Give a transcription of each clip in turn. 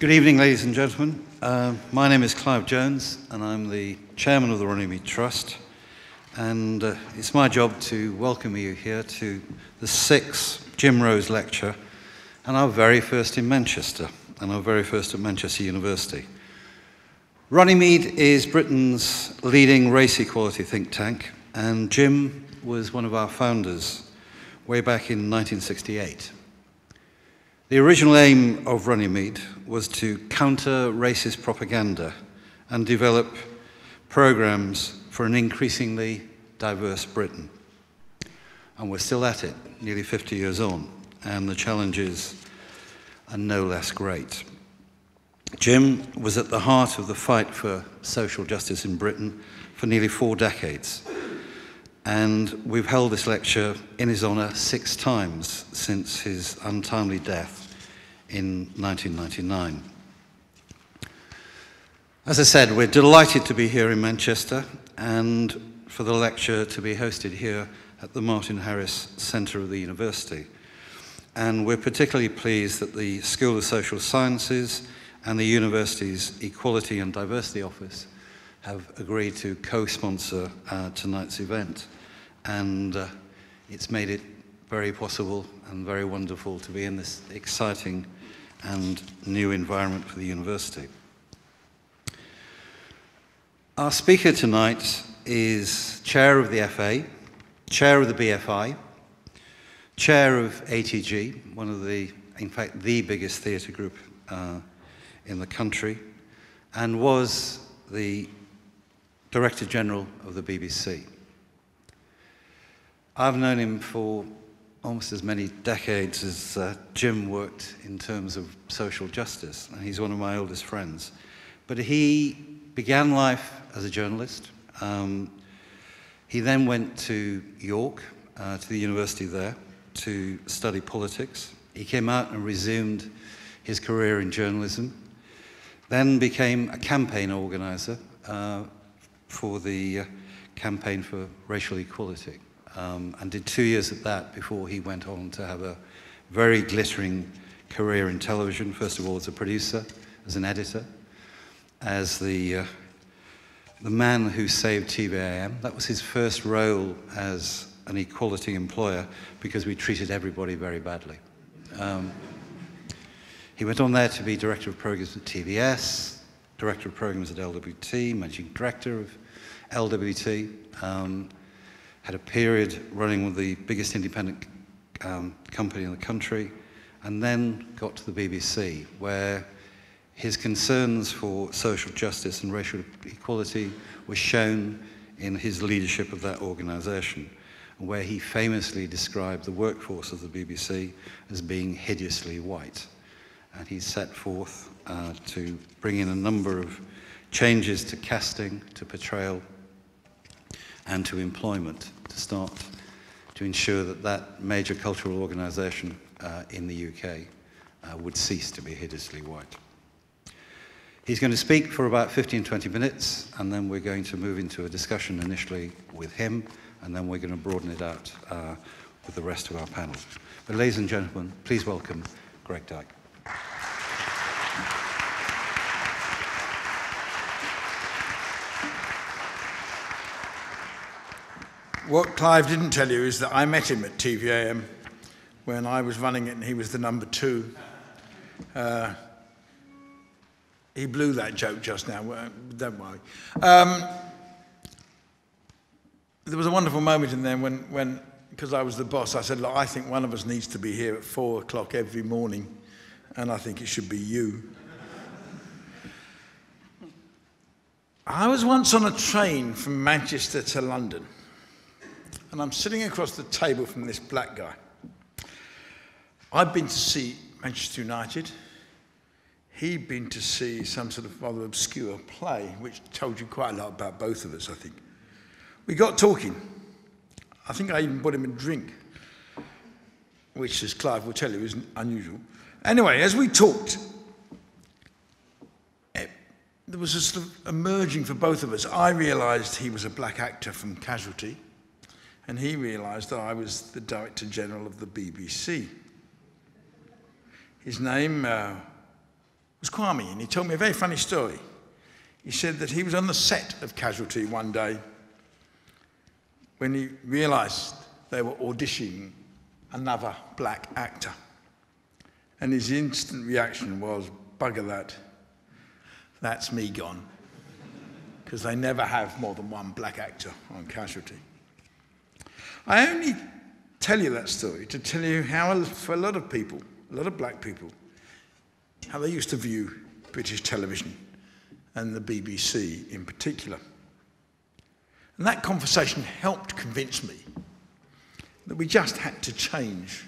Good evening, ladies and gentlemen. Uh, my name is Clive Jones, and I'm the chairman of the Runnymede Trust. And uh, it's my job to welcome you here to the sixth Jim Rose lecture, and our very first in Manchester, and our very first at Manchester University. Runnymede is Britain's leading race equality think tank, and Jim was one of our founders way back in 1968. The original aim of Runnymede was to counter racist propaganda and develop programs for an increasingly diverse Britain. And we're still at it, nearly 50 years on, and the challenges are no less great. Jim was at the heart of the fight for social justice in Britain for nearly four decades. And we've held this lecture in his honour six times since his untimely death in 1999. As I said, we're delighted to be here in Manchester and for the lecture to be hosted here at the Martin Harris Centre of the University. And we're particularly pleased that the School of Social Sciences and the university's Equality and Diversity Office have agreed to co-sponsor uh, tonight's event. And uh, it's made it very possible and very wonderful to be in this exciting and new environment for the university. Our speaker tonight is chair of the FA, chair of the BFI, chair of ATG, one of the, in fact, the biggest theatre group uh, in the country, and was the Director General of the BBC. I've known him for almost as many decades as uh, Jim worked in terms of social justice, and he's one of my oldest friends. But he began life as a journalist. Um, he then went to York, uh, to the university there, to study politics. He came out and resumed his career in journalism, then became a campaign organizer uh, for the uh, campaign for racial equality um, and did two years at that before he went on to have a very glittering career in television, first of all as a producer, as an editor, as the, uh, the man who saved TVAM. That was his first role as an equality employer because we treated everybody very badly. Um, he went on there to be director of programs at TVS, director of programs at LWT, managing director of LWT. Um, had a period running with the biggest independent um, company in the country, and then got to the BBC, where his concerns for social justice and racial equality were shown in his leadership of that organisation, where he famously described the workforce of the BBC as being hideously white. And he set forth uh, to bring in a number of changes to casting, to portrayal, and to employment to start to ensure that that major cultural organisation uh, in the UK uh, would cease to be hideously white. He's going to speak for about 15, 20 minutes, and then we're going to move into a discussion initially with him, and then we're going to broaden it out uh, with the rest of our panel. But ladies and gentlemen, please welcome Greg Dyke. What Clive didn't tell you is that I met him at TVAM when I was running it and he was the number two. Uh, he blew that joke just now, don't worry. Um, there was a wonderful moment in there when, when because I was the boss, I said, look, I think one of us needs to be here at four o'clock every morning, and I think it should be you. I was once on a train from Manchester to London and I'm sitting across the table from this black guy. I've been to see Manchester United. He'd been to see some sort of rather obscure play, which told you quite a lot about both of us, I think. We got talking. I think I even bought him a drink, which, as Clive will tell you, is unusual. Anyway, as we talked, eh, there was a sort of emerging for both of us. I realised he was a black actor from Casualty and he realised that I was the Director General of the BBC. His name uh, was Kwame, and he told me a very funny story. He said that he was on the set of Casualty one day when he realized they were auditioning another black actor. And his instant reaction was, bugger that, that's me gone. Because they never have more than one black actor on Casualty. I only tell you that story to tell you how, for a lot of people, a lot of black people, how they used to view British television and the BBC in particular. And that conversation helped convince me that we just had to change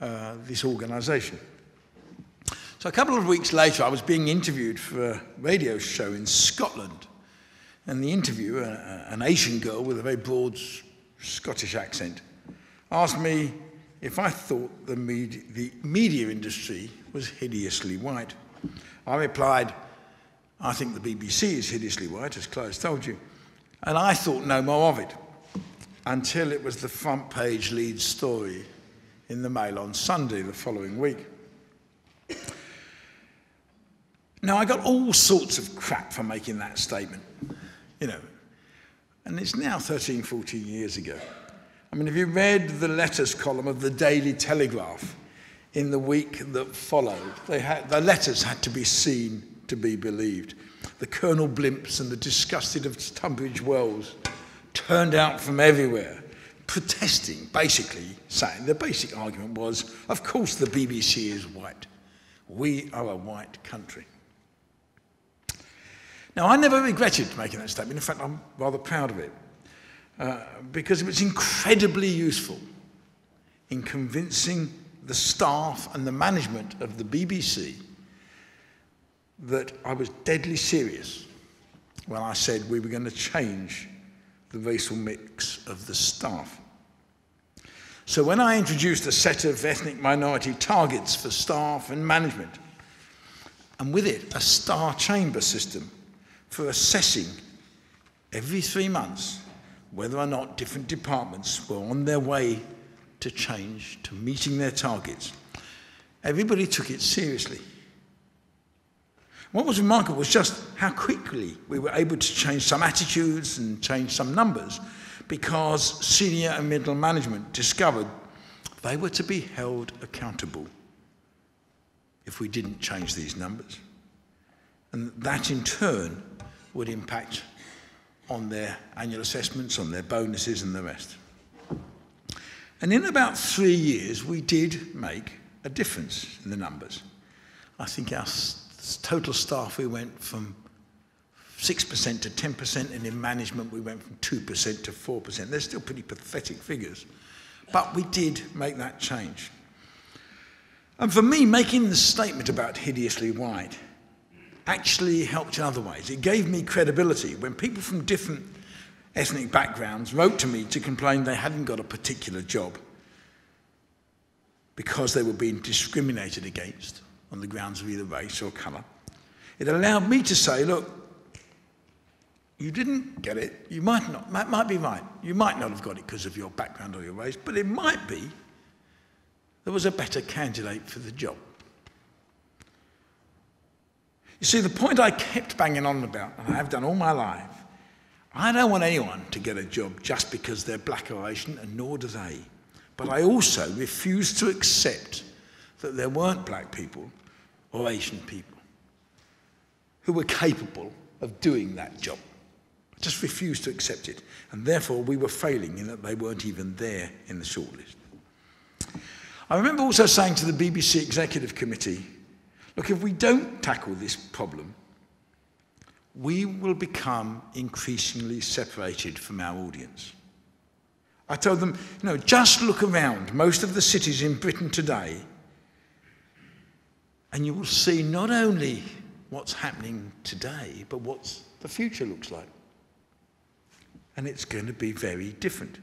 uh, this organisation. So a couple of weeks later, I was being interviewed for a radio show in Scotland. And the interviewer, an Asian girl with a very broad Scottish accent, asked me if I thought the media, the media industry was hideously white. I replied, I think the BBC is hideously white, as Clive told you. And I thought no more of it until it was the front page lead story in the Mail on Sunday the following week. Now, I got all sorts of crap for making that statement, you know, and it's now 13, 14 years ago. I mean, if you read the letters column of the Daily Telegraph in the week that followed, they had, the letters had to be seen to be believed. The Colonel Blimps and the disgusted of Tunbridge Wells turned out from everywhere, protesting, basically saying the basic argument was, of course the BBC is white. We are a white country. Now, I never regretted making that statement. In fact, I'm rather proud of it. Uh, because it was incredibly useful in convincing the staff and the management of the BBC that I was deadly serious when I said we were going to change the racial mix of the staff. So when I introduced a set of ethnic minority targets for staff and management, and with it a star chamber system for assessing every three months whether or not different departments were on their way to change, to meeting their targets, everybody took it seriously. What was remarkable was just how quickly we were able to change some attitudes and change some numbers because senior and middle management discovered they were to be held accountable if we didn't change these numbers. And that in turn would impact on their annual assessments, on their bonuses and the rest. And in about three years, we did make a difference in the numbers. I think our total staff, we went from 6% to 10%, and in management, we went from 2% to 4%. They're still pretty pathetic figures. But we did make that change. And for me, making the statement about hideously white actually helped in other ways. It gave me credibility. When people from different ethnic backgrounds wrote to me to complain they hadn't got a particular job because they were being discriminated against, on the grounds of either race or colour. It allowed me to say, look, you didn't get it. You might not. That might be right. You might not have got it because of your background or your race, but it might be there was a better candidate for the job. You see, the point I kept banging on about, and I have done all my life, I don't want anyone to get a job just because they're black or Asian, and nor do they. But I also refuse to accept that there weren't black people or Asian people who were capable of doing that job. I just refused to accept it. And therefore, we were failing in that they weren't even there in the shortlist. I remember also saying to the BBC Executive Committee look, if we don't tackle this problem, we will become increasingly separated from our audience. I told them, you know, just look around most of the cities in Britain today and you will see not only what's happening today, but what the future looks like. And it's going to be very different.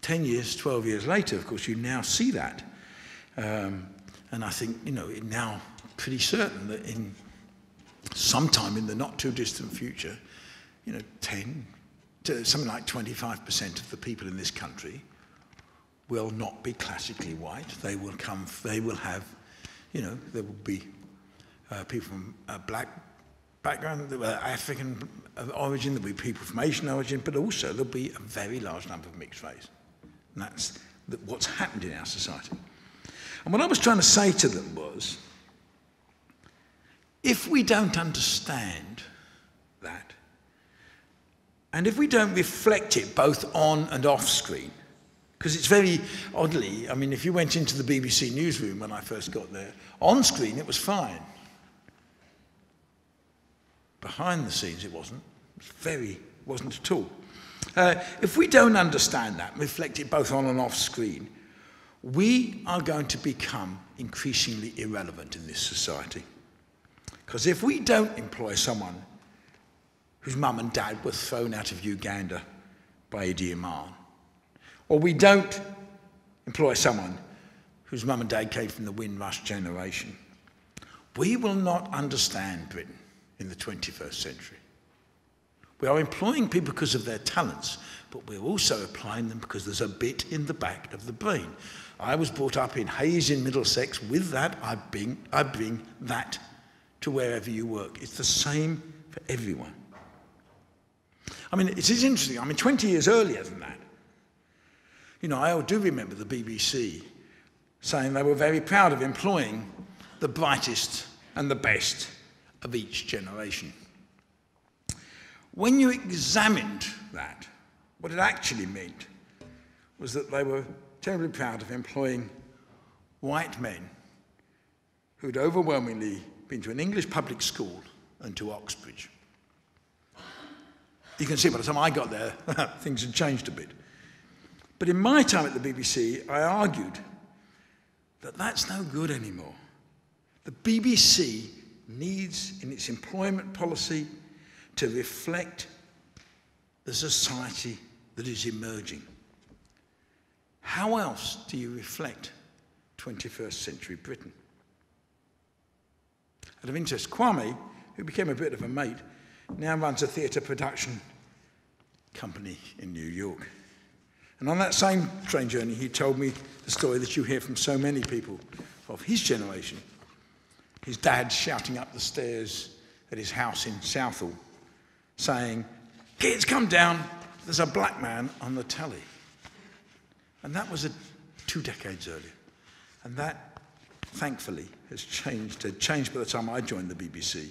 10 years, 12 years later, of course, you now see that. Um, and I think, you know, it now pretty certain that in sometime in the not too distant future, you know, 10 to something like 25% of the people in this country will not be classically white. They will come, they will have You know, there will be uh, people from a black background, African origin, there'll be people from Asian origin, but also there'll be a very large number of mixed race. And that's what's happened in our society. And what I was trying to say to them was, if we don't understand that, and if we don't reflect it both on and off screen, because it's very oddly, I mean, if you went into the BBC newsroom when I first got there, on screen it was fine. Behind the scenes it wasn't. It was very, wasn't at all. Uh, if we don't understand that, reflect it both on and off screen, we are going to become increasingly irrelevant in this society. Because if we don't employ someone whose mum and dad were thrown out of Uganda by Idi Amin, or we don't employ someone whose mum and dad came from the Windrush generation, we will not understand Britain in the 21st century. We are employing people because of their talents, but we're also applying them because there's a bit in the back of the brain. I was brought up in Hayes in Middlesex. With that, I bring, I bring that to wherever you work. It's the same for everyone. I mean, it is interesting. I mean, 20 years earlier than that, you know, I do remember the BBC saying they were very proud of employing the brightest and the best of each generation. When you examined that, what it actually meant was that they were terribly proud of employing white men who'd overwhelmingly been to an English public school and to Oxbridge. You can see by the time I got there, things had changed a bit. But in my time at the BBC, I argued that that's no good anymore. The BBC needs, in its employment policy, to reflect the society that is emerging. How else do you reflect 21st century Britain? Out of interest, Kwame, who became a bit of a mate, now runs a theatre production company in New York. And on that same train journey, he told me the story that you hear from so many people of his generation his dad shouting up the stairs at his house in Southall, saying, Kids, come down, there's a black man on the telly. And that was a, two decades earlier. And that, thankfully, has changed, had changed by the time I joined the BBC.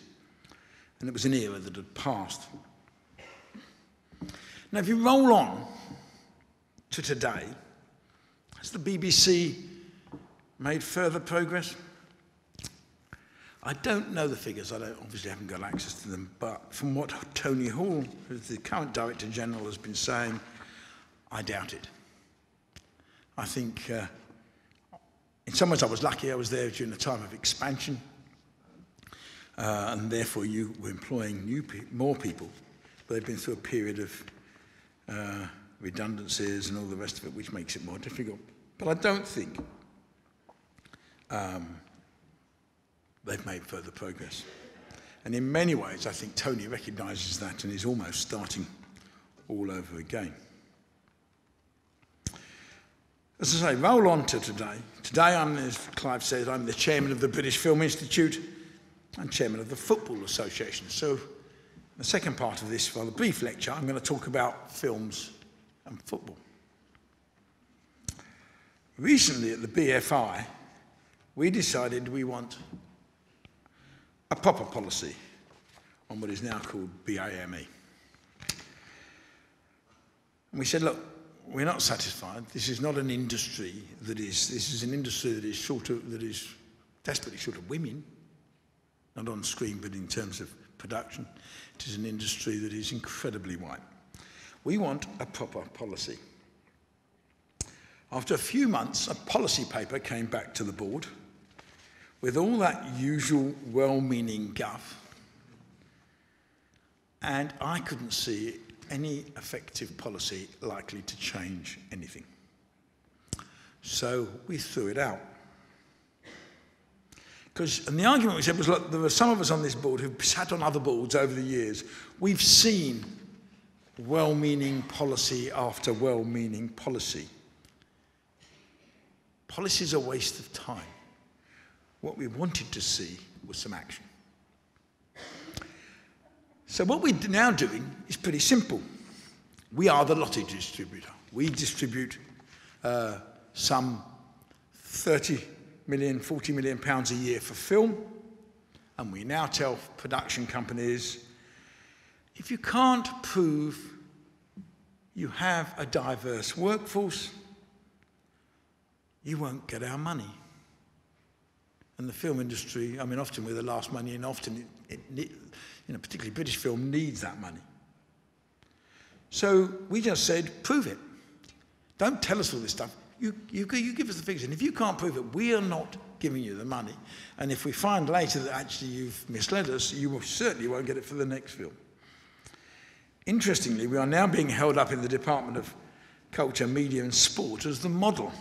And it was an era that had passed. Now, if you roll on to today, has the BBC made further progress? I don't know the figures, I obviously haven't got access to them, but from what Tony Hall, who's the current Director General, has been saying, I doubt it. I think, uh, in some ways, I was lucky I was there during the time of expansion, uh, and therefore you were employing new pe more people, but they've been through a period of uh, redundancies and all the rest of it, which makes it more difficult. But I don't think um, they've made further progress. And in many ways, I think Tony recognises that and is almost starting all over again. As I say, roll on to today. Today, I'm, as Clive said, I'm the chairman of the British Film Institute and chairman of the Football Association. So, the second part of this rather brief lecture, I'm going to talk about films and football. Recently at the BFI, we decided we want a proper policy on what is now called BAME. And we said, look, we're not satisfied. This is not an industry that is, this is an industry that is short of, that is desperately short of women, not on screen, but in terms of production. It is an industry that is incredibly white. We want a proper policy. After a few months, a policy paper came back to the board with all that usual well meaning guff, and I couldn't see any effective policy likely to change anything. So we threw it out. Because, and the argument we said was, look, there were some of us on this board who've sat on other boards over the years. We've seen well meaning policy after well meaning policy. Policy is a waste of time what we wanted to see was some action. So, what we're now doing is pretty simple. We are the lottery distributor. We distribute uh, some 30 million, 40 million pounds a year for film. And we now tell production companies if you can't prove you have a diverse workforce, you won't get our money. And the film industry, I mean, often we're the last money, and often, it, it, you know, particularly British film, needs that money. So we just said, prove it. Don't tell us all this stuff. You, you, you give us the figures. And if you can't prove it, we are not giving you the money. And if we find later that actually you've misled us, you certainly won't get it for the next film. Interestingly, we are now being held up in the Department of Culture, Media and Sport as the model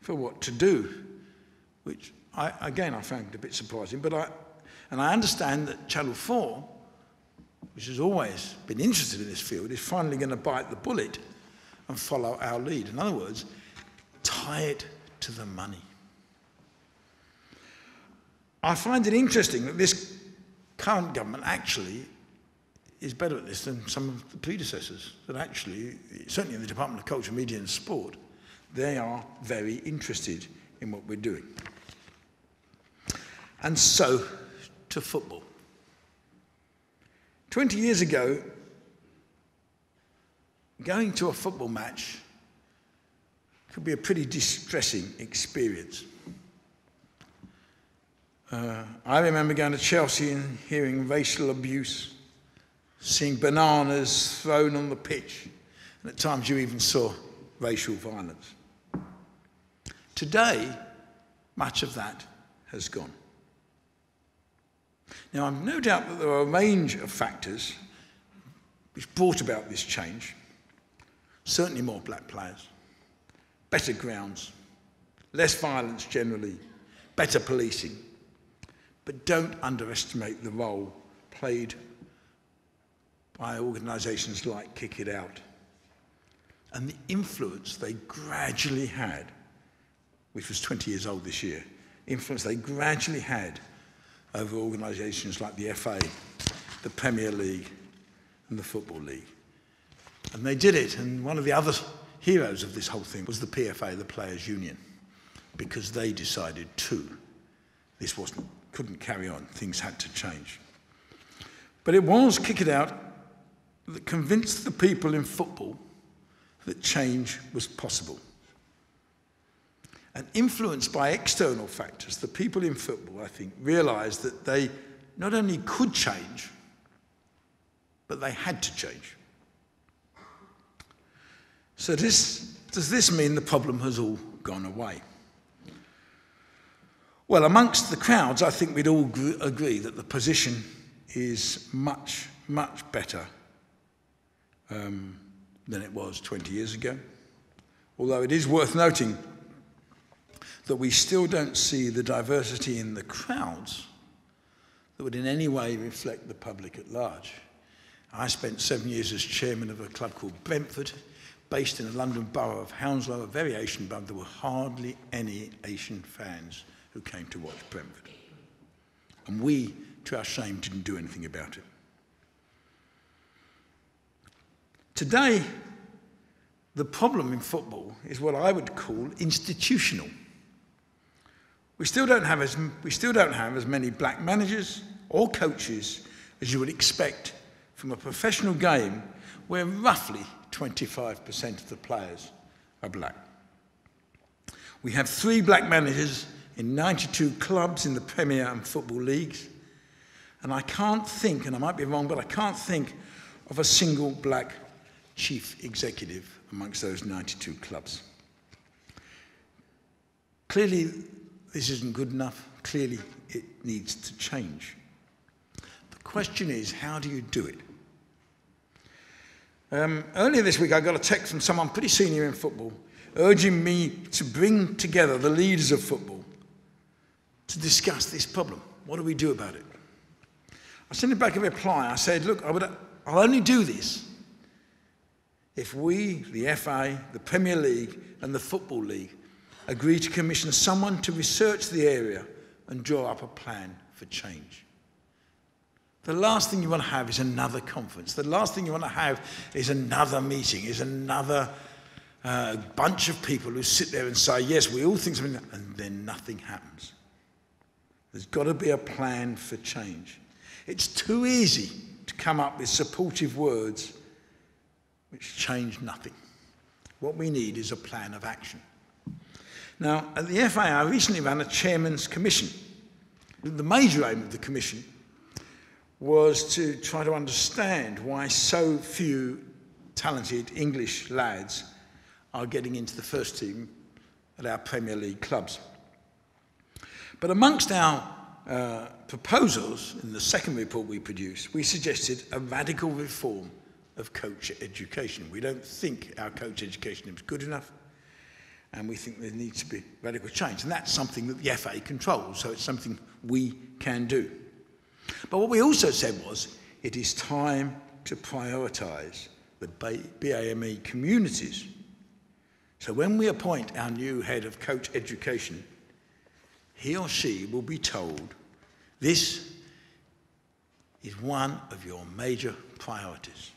for what to do, which I, again I found a bit surprising. But I, and I understand that Channel 4, which has always been interested in this field, is finally going to bite the bullet and follow our lead. In other words, tie it to the money. I find it interesting that this current government actually is better at this than some of the predecessors. That actually, certainly in the Department of Culture, Media and Sport, they are very interested in what we're doing. And so, to football. 20 years ago, going to a football match could be a pretty distressing experience. Uh, I remember going to Chelsea and hearing racial abuse, seeing bananas thrown on the pitch, and at times you even saw racial violence. Today, much of that has gone. Now, I've no doubt that there are a range of factors which brought about this change. Certainly more black players, better grounds, less violence generally, better policing. But don't underestimate the role played by organisations like Kick It Out and the influence they gradually had, which was 20 years old this year, influence they gradually had over organisations like the FA, the Premier League, and the Football League. And they did it, and one of the other heroes of this whole thing was the PFA, the Players' Union, because they decided too this wasn't, couldn't carry on, things had to change. But it was Kick It Out that convinced the people in football that change was possible. And influenced by external factors, the people in football, I think, realised that they not only could change, but they had to change. So this, does this mean the problem has all gone away? Well, amongst the crowds, I think we'd all agree that the position is much, much better um, than it was 20 years ago. Although it is worth noting that we still don't see the diversity in the crowds that would in any way reflect the public at large. I spent seven years as chairman of a club called Brentford, based in the London borough of Hounslow, a very Asian. There were hardly any Asian fans who came to watch Brentford. And we, to our shame, didn't do anything about it. Today, the problem in football is what I would call institutional. We still don't have as, we still don't have as many black managers or coaches as you would expect from a professional game where roughly 25% of the players are black. We have three black managers in 92 clubs in the Premier and Football Leagues. And I can't think, and I might be wrong, but I can't think of a single black chief executive amongst those 92 clubs. Clearly, this isn't good enough. Clearly, it needs to change. The question is, how do you do it? Um, earlier this week, I got a text from someone pretty senior in football urging me to bring together the leaders of football to discuss this problem. What do we do about it? I sent him back a reply. I said, Look, I would, I'll only do this if we, the FA, the Premier League, and the Football League agree to commission someone to research the area and draw up a plan for change. The last thing you want to have is another conference. The last thing you want to have is another meeting, is another uh, bunch of people who sit there and say, yes, we all think something, and then nothing happens. There's got to be a plan for change. It's too easy to come up with supportive words which change nothing. What we need is a plan of action. Now, at the FA, I recently ran a chairman's commission. The major aim of the commission was to try to understand why so few talented English lads are getting into the first team at our Premier League clubs. But amongst our uh, proposals in the second report we produced, we suggested a radical reform of coach education. We don't think our coach education is good enough, and we think there needs to be radical change. And that's something that the FA controls, so it's something we can do. But what we also said was it is time to prioritise the BAME communities. So when we appoint our new head of coach education, he or she will be told this is one of your major priorities.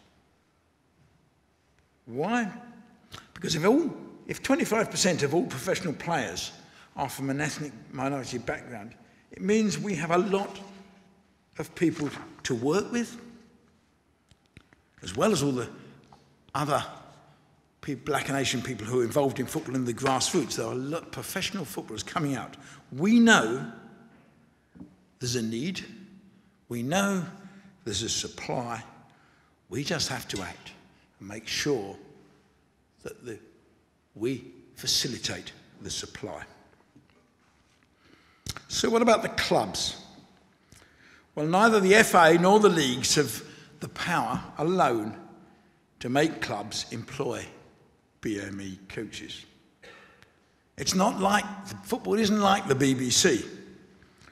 Why? Because if, all, if 25% of all professional players are from an ethnic minority background, it means we have a lot of people to work with, as well as all the other people, black and Asian people who are involved in football in the grassroots. There are a lot of professional footballers coming out. We know there's a need. We know there's a supply. We just have to act and make sure that the, we facilitate the supply. So, what about the clubs? Well, neither the FA nor the leagues have the power alone to make clubs employ BME coaches. It's not like football isn't like the BBC,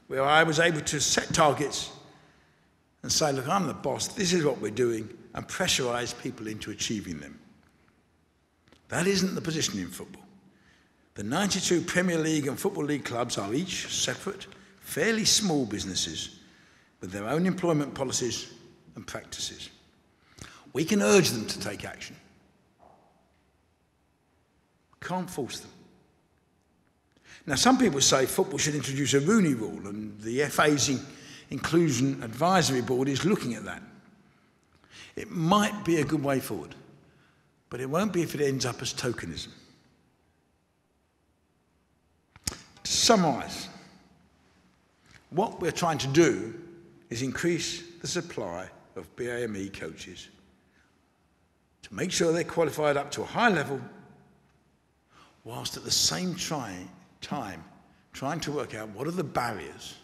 where I was able to set targets and say, look, I'm the boss, this is what we're doing, and pressurize people into achieving them. That isn't the position in football. The 92 Premier League and Football League clubs are each separate, fairly small businesses with their own employment policies and practices. We can urge them to take action. Can't force them. Now, some people say football should introduce a Rooney rule, and the FA's Inclusion Advisory Board is looking at that. It might be a good way forward, but it won't be if it ends up as tokenism. To summarise, what we're trying to do is increase the supply of BAME coaches to make sure they're qualified up to a high level, whilst at the same try, time trying to work out what are the barriers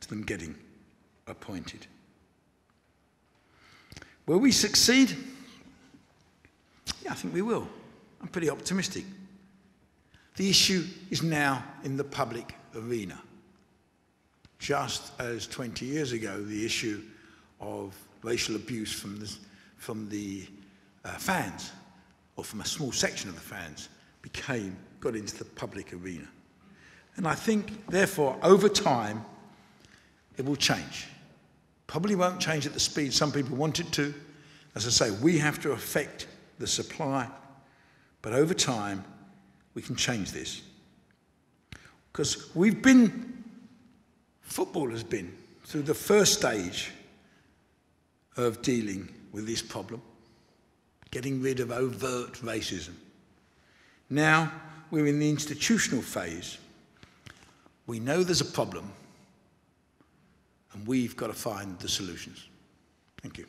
to them getting appointed. Will we succeed? Yeah, I think we will. I'm pretty optimistic. The issue is now in the public arena just as 20 years ago the issue of racial abuse from the, from the uh, fans, or from a small section of the fans, became, got into the public arena. And I think, therefore, over time, it will change. Probably won't change at the speed some people want it to. As I say, we have to affect the supply, but over time, we can change this. Because we've been football has been through the first stage of dealing with this problem, getting rid of overt racism. Now we're in the institutional phase. We know there's a problem, and we've got to find the solutions. Thank you.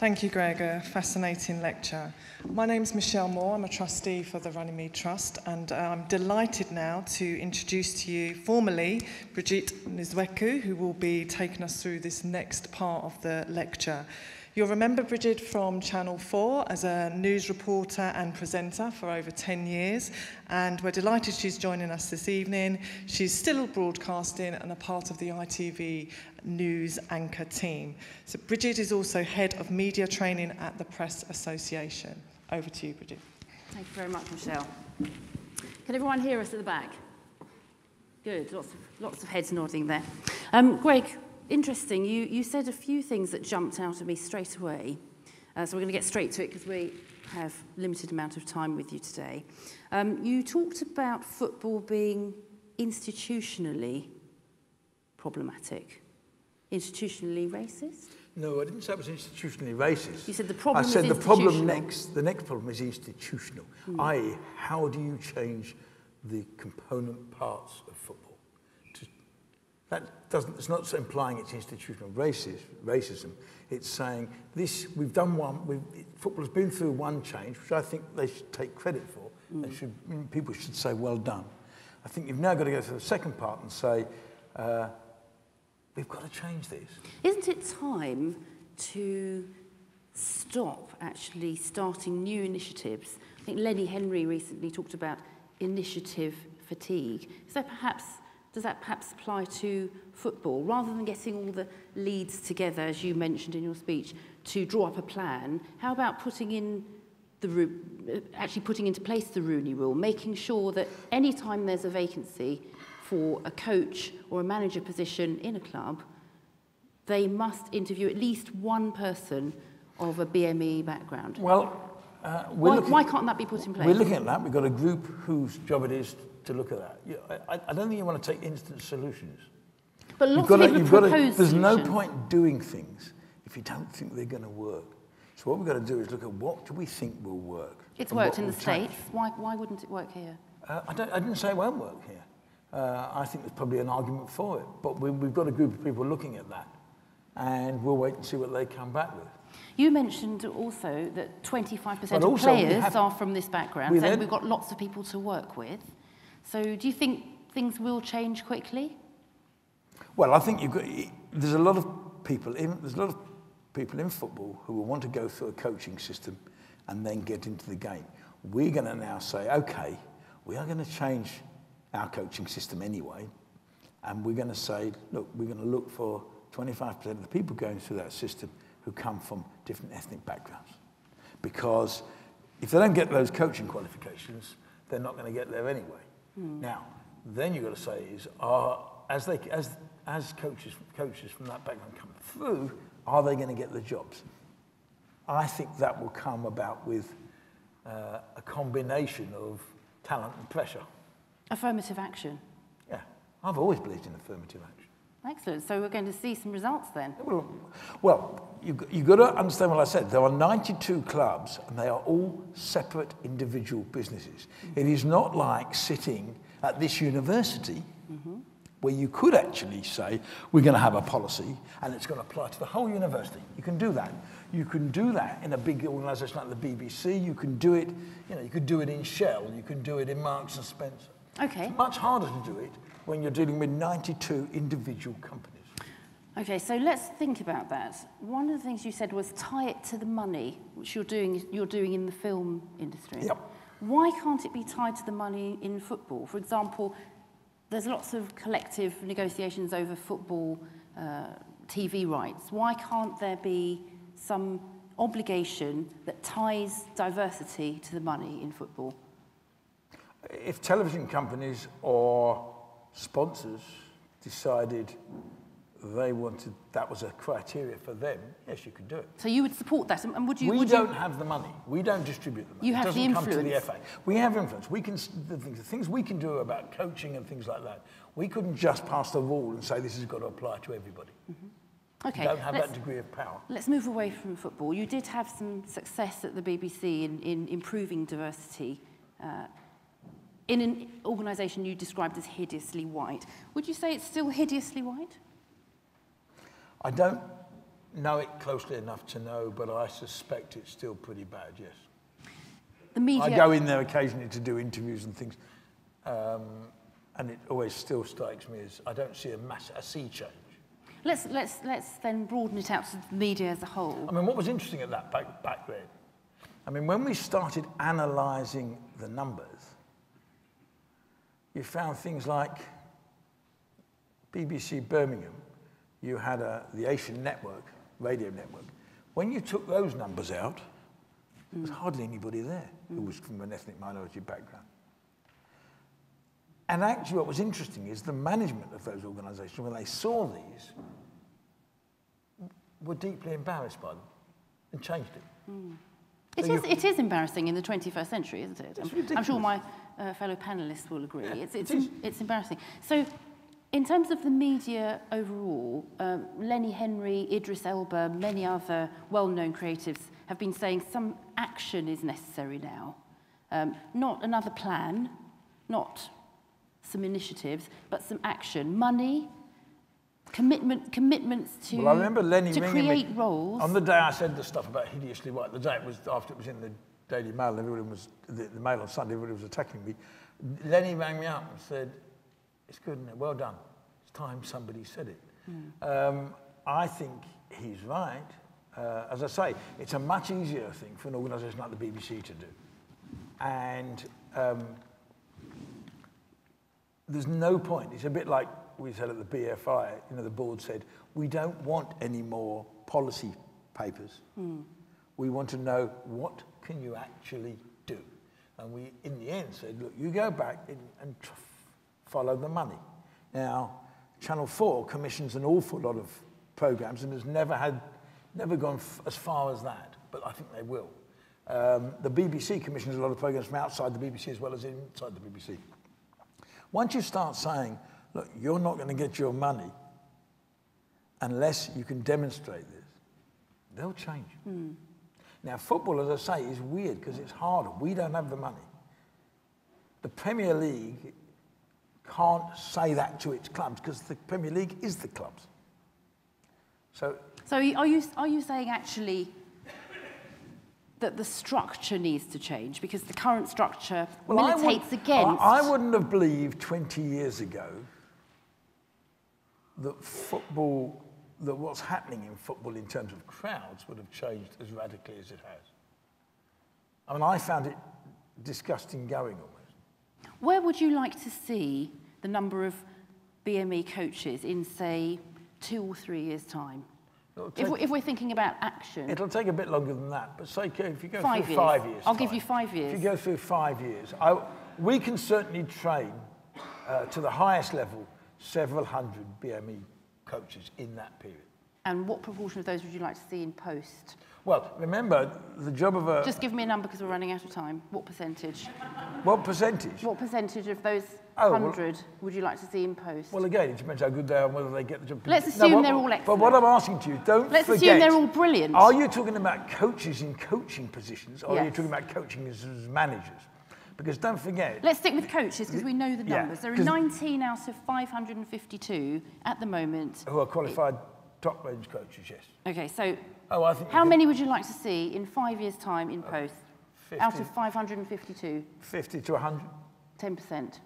Thank you, Greg. A fascinating lecture. My name is Michelle Moore. I'm a trustee for the Runnymede Trust, and uh, I'm delighted now to introduce to you formally Brigitte Nizweku, who will be taking us through this next part of the lecture. You'll remember Bridget from Channel 4 as a news reporter and presenter for over 10 years, and we're delighted she's joining us this evening. She's still broadcasting and a part of the ITV news anchor team. So Bridget is also head of media training at the Press Association. Over to you, Bridget. Thank you very much, Michelle. Can everyone hear us at the back? Good, lots of, lots of heads nodding there. Um, Greg, interesting, you, you said a few things that jumped out at me straight away. Uh, so we're going to get straight to it because we have limited amount of time with you today. Um, you talked about football being institutionally problematic, institutionally racist. No, I didn't say it was institutionally racist. You said the problem I said the problem next, the next problem is institutional. I.e., how do you change the component parts of football? That doesn't, it's not implying it's institutional racist, racism. It's saying this, we've done one, we've, football has been through one change, which I think they should take credit for. They should, mm, people should say, well done. I think you've now got to go to the second part and say, uh, we've got to change this. Isn't it time to stop actually starting new initiatives? I think Lenny Henry recently talked about initiative fatigue. Is perhaps, does that perhaps apply to football? Rather than getting all the leads together, as you mentioned in your speech, to draw up a plan, how about putting in the uh, actually putting into place the Rooney rule, making sure that any time there's a vacancy for a coach or a manager position in a club, they must interview at least one person of a BME background. Well, uh, Why, looking, why can't that be put in place? we're looking at that. We've got a group whose job it is to look at that. You, I, I don't think you want to take instant solutions. but You've lots got of people you've to, propose there's no point doing things if you don't think they're going to work. So what we've got to do is look at what do we think will work. It's worked in the change. States. Why, why wouldn't it work here? Uh, I, don't, I didn't say it won't work here. Uh, I think there's probably an argument for it. But we, we've got a group of people looking at that. And we'll wait and see what they come back with. You mentioned also that 25% But of players are from this background, we and then- we've got lots of people to work with. So do you think things will change quickly? Well, I think you've got, there's a lot of people in, there's a lot of people in football who will want to go through a coaching system and then get into the game. We're going to now say, okay, we are going to change our coaching system anyway, and we're going to say, look, we're going to look for 25% of the people going through that system who come from different ethnic backgrounds. Because if they don't get those coaching qualifications, they're not going to get there anyway. Now, then you've got to say is, are, as, they, as, as coaches, coaches from that background come through, are they going to get the jobs? I think that will come about with uh, a combination of talent and pressure. Affirmative action. Yeah, I've always believed in affirmative action. Excellent. So we're going to see some results then. Well, well you've, got to understand what I said. There are 92 clubs, and they are all separate individual businesses. Mm-hmm. It is not like sitting at this university mm-hmm. where you could actually say, we're going to have a policy and it's going to apply to the whole university. You can do that. You can do that in a big organisation like the BBC. You can do it, you know, you could do it in Shell. You can do it in Marks and Spencer. Okay. It's much harder to do it when you're dealing with 92 individual companies. Okay, so let's think about that. One of the things you said was tie it to the money, which you're doing, you're doing in the film industry. Yep. Why can't it be tied to the money in football? For example, there's lots of collective negotiations over football uh, TV rights. Why can't there be some obligation that ties diversity to the money in football? If television companies or sponsors decided they wanted that was a criteria for them, yes, you could do it. So you would support that, and would you? we would don't You, have the money. We don't distribute the money. You it have the doesn't come to the. FA. We have influence. We can the things, the things we can do about coaching and things like that. We couldn't just pass the rule and say this has got to apply to everybody. okay, We don't have let's, that degree of power. let's move away from football. You did have some success at the BBC in, in improving diversity. Uh, in an organisation you described as hideously white. Would you say it's still hideously white? I don't know it closely enough to know, but I suspect it's still pretty bad. Yes. The media. I go in there occasionally to do interviews and things, um, and it always still strikes me as I don't see a mass a sea change. let's, let's, let's then broaden it out to the media as a whole. I mean, what was interesting at that back, back then, I mean, when we started analysing the numbers, you found things like BBC Birmingham, you had a, the Asian network, radio network. When you took those numbers out, there was mm. hardly anybody there who mm. was from an ethnic minority background. And actually, what was interesting is the management of those organisations, when they saw these, were deeply embarrassed by them and changed it. Mm. It So is, it is embarrassing in the 21st century, isn't it? I'm, I'm sure my uh, fellow panellists will agree. it's, it's, it's embarrassing. So, in terms of the media overall, um, Lenny Henry, Idris Elba, many other well-known creatives have been saying some action is necessary now. Um, not another plan, not some initiatives, but some action. Money, commitment, commitments to, Well, I remember Lenny to create me roles. on the day I said the stuff about hideously white. The day it was after it was in the Daily Mail, everyone was the, the Mail on Sunday. Everybody was attacking me. Lenny rang me up and said, "It's good, isn't it? Well done. It's time somebody said it." Um, I think he's right. Uh, as I say, it's a much easier thing for an organisation like the BBC to do, and um, there's no point. It's a bit like we said at the BFI, you know, the board said, we don't want any more policy papers. We want to know what can you actually do. And we, in the end, said, look, you go back and tr- follow the money. Now, Channel 4 commissions an awful lot of programs and has never had, never gone as far as that, but I think they will. Um, the BBC commissions a lot of programs from outside the BBC as well as inside the BBC. Once you start saying, look, you're not going to get your money unless you can demonstrate this, they'll change. Now, football, as I say, is weird because it's harder. We don't have the money. The Premier League can't say that to its clubs because the Premier League is the clubs. So, So are you, are you saying actually that the structure needs to change because the current structure I militates would- against? I, I wouldn't have believed 20 years ago that football, that what's happening in football in terms of crowds would have changed as radically as it has. I mean, I found it disgusting going almost. Where would you like to see the number of BME coaches in, say, two or three years' time? Take, if we're thinking about action, it'll take a bit longer than that, but say if you go Five through years. five years. I'll give you five years. If you go through five years, I, we can certainly train uh, to the highest level several hundred BME coaches in that period. and what proportion of those would you like to see in post? Well, remember, the job of a... Just give me a number because we're running out of time. What percentage? What percentage? What percentage of those Oh, well- hundred would you like to see in post? Well, again, it depends how good they are and whether they get the job. Let's No, assume what- they're all excellent. But what. I'm asking to you, don't Let's forget... assume they're all brilliant. Are you talking about coaches in coaching positions, or are you talking about coaching as managers? Because don't forget... Let's stick with coaches because we know the Yeah, numbers. There are 19 out of 552 at the moment. Who are qualified top-range coaches, yes. Okay, so Oh, I think... how many would you like to see in five years' time in post? Out of 552, 50 to 100. 10%.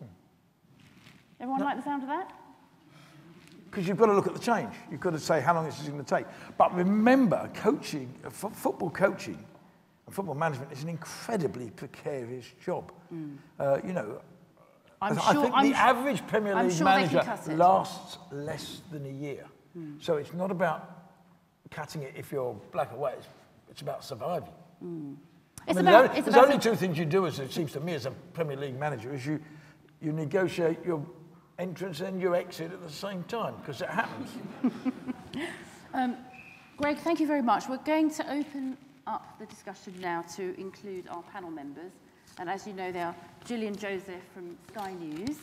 Everyone like the sound of that? Because you've got to look at the change. You've got to say how long this is going to take. But remember, coaching, uh, football coaching and football management is an incredibly precarious job. Mm. Uh, you know, I'm I sure. think I'm the average Premier League sure manager lasts less than a year. Hmm. So it's not about cutting it if you're black or white. It's, it's about surviving. Hmm. It's I mean, about. there's only, It's there's about only two things you do, as it seems to me, as a Premier League manager, is you, you negotiate your entrance and your exit at the same time, because it happens. Um, Greg, thank you very much. We're going to open up the discussion now to include our panel members. And as you know, they are Gillian Joseph from Sky News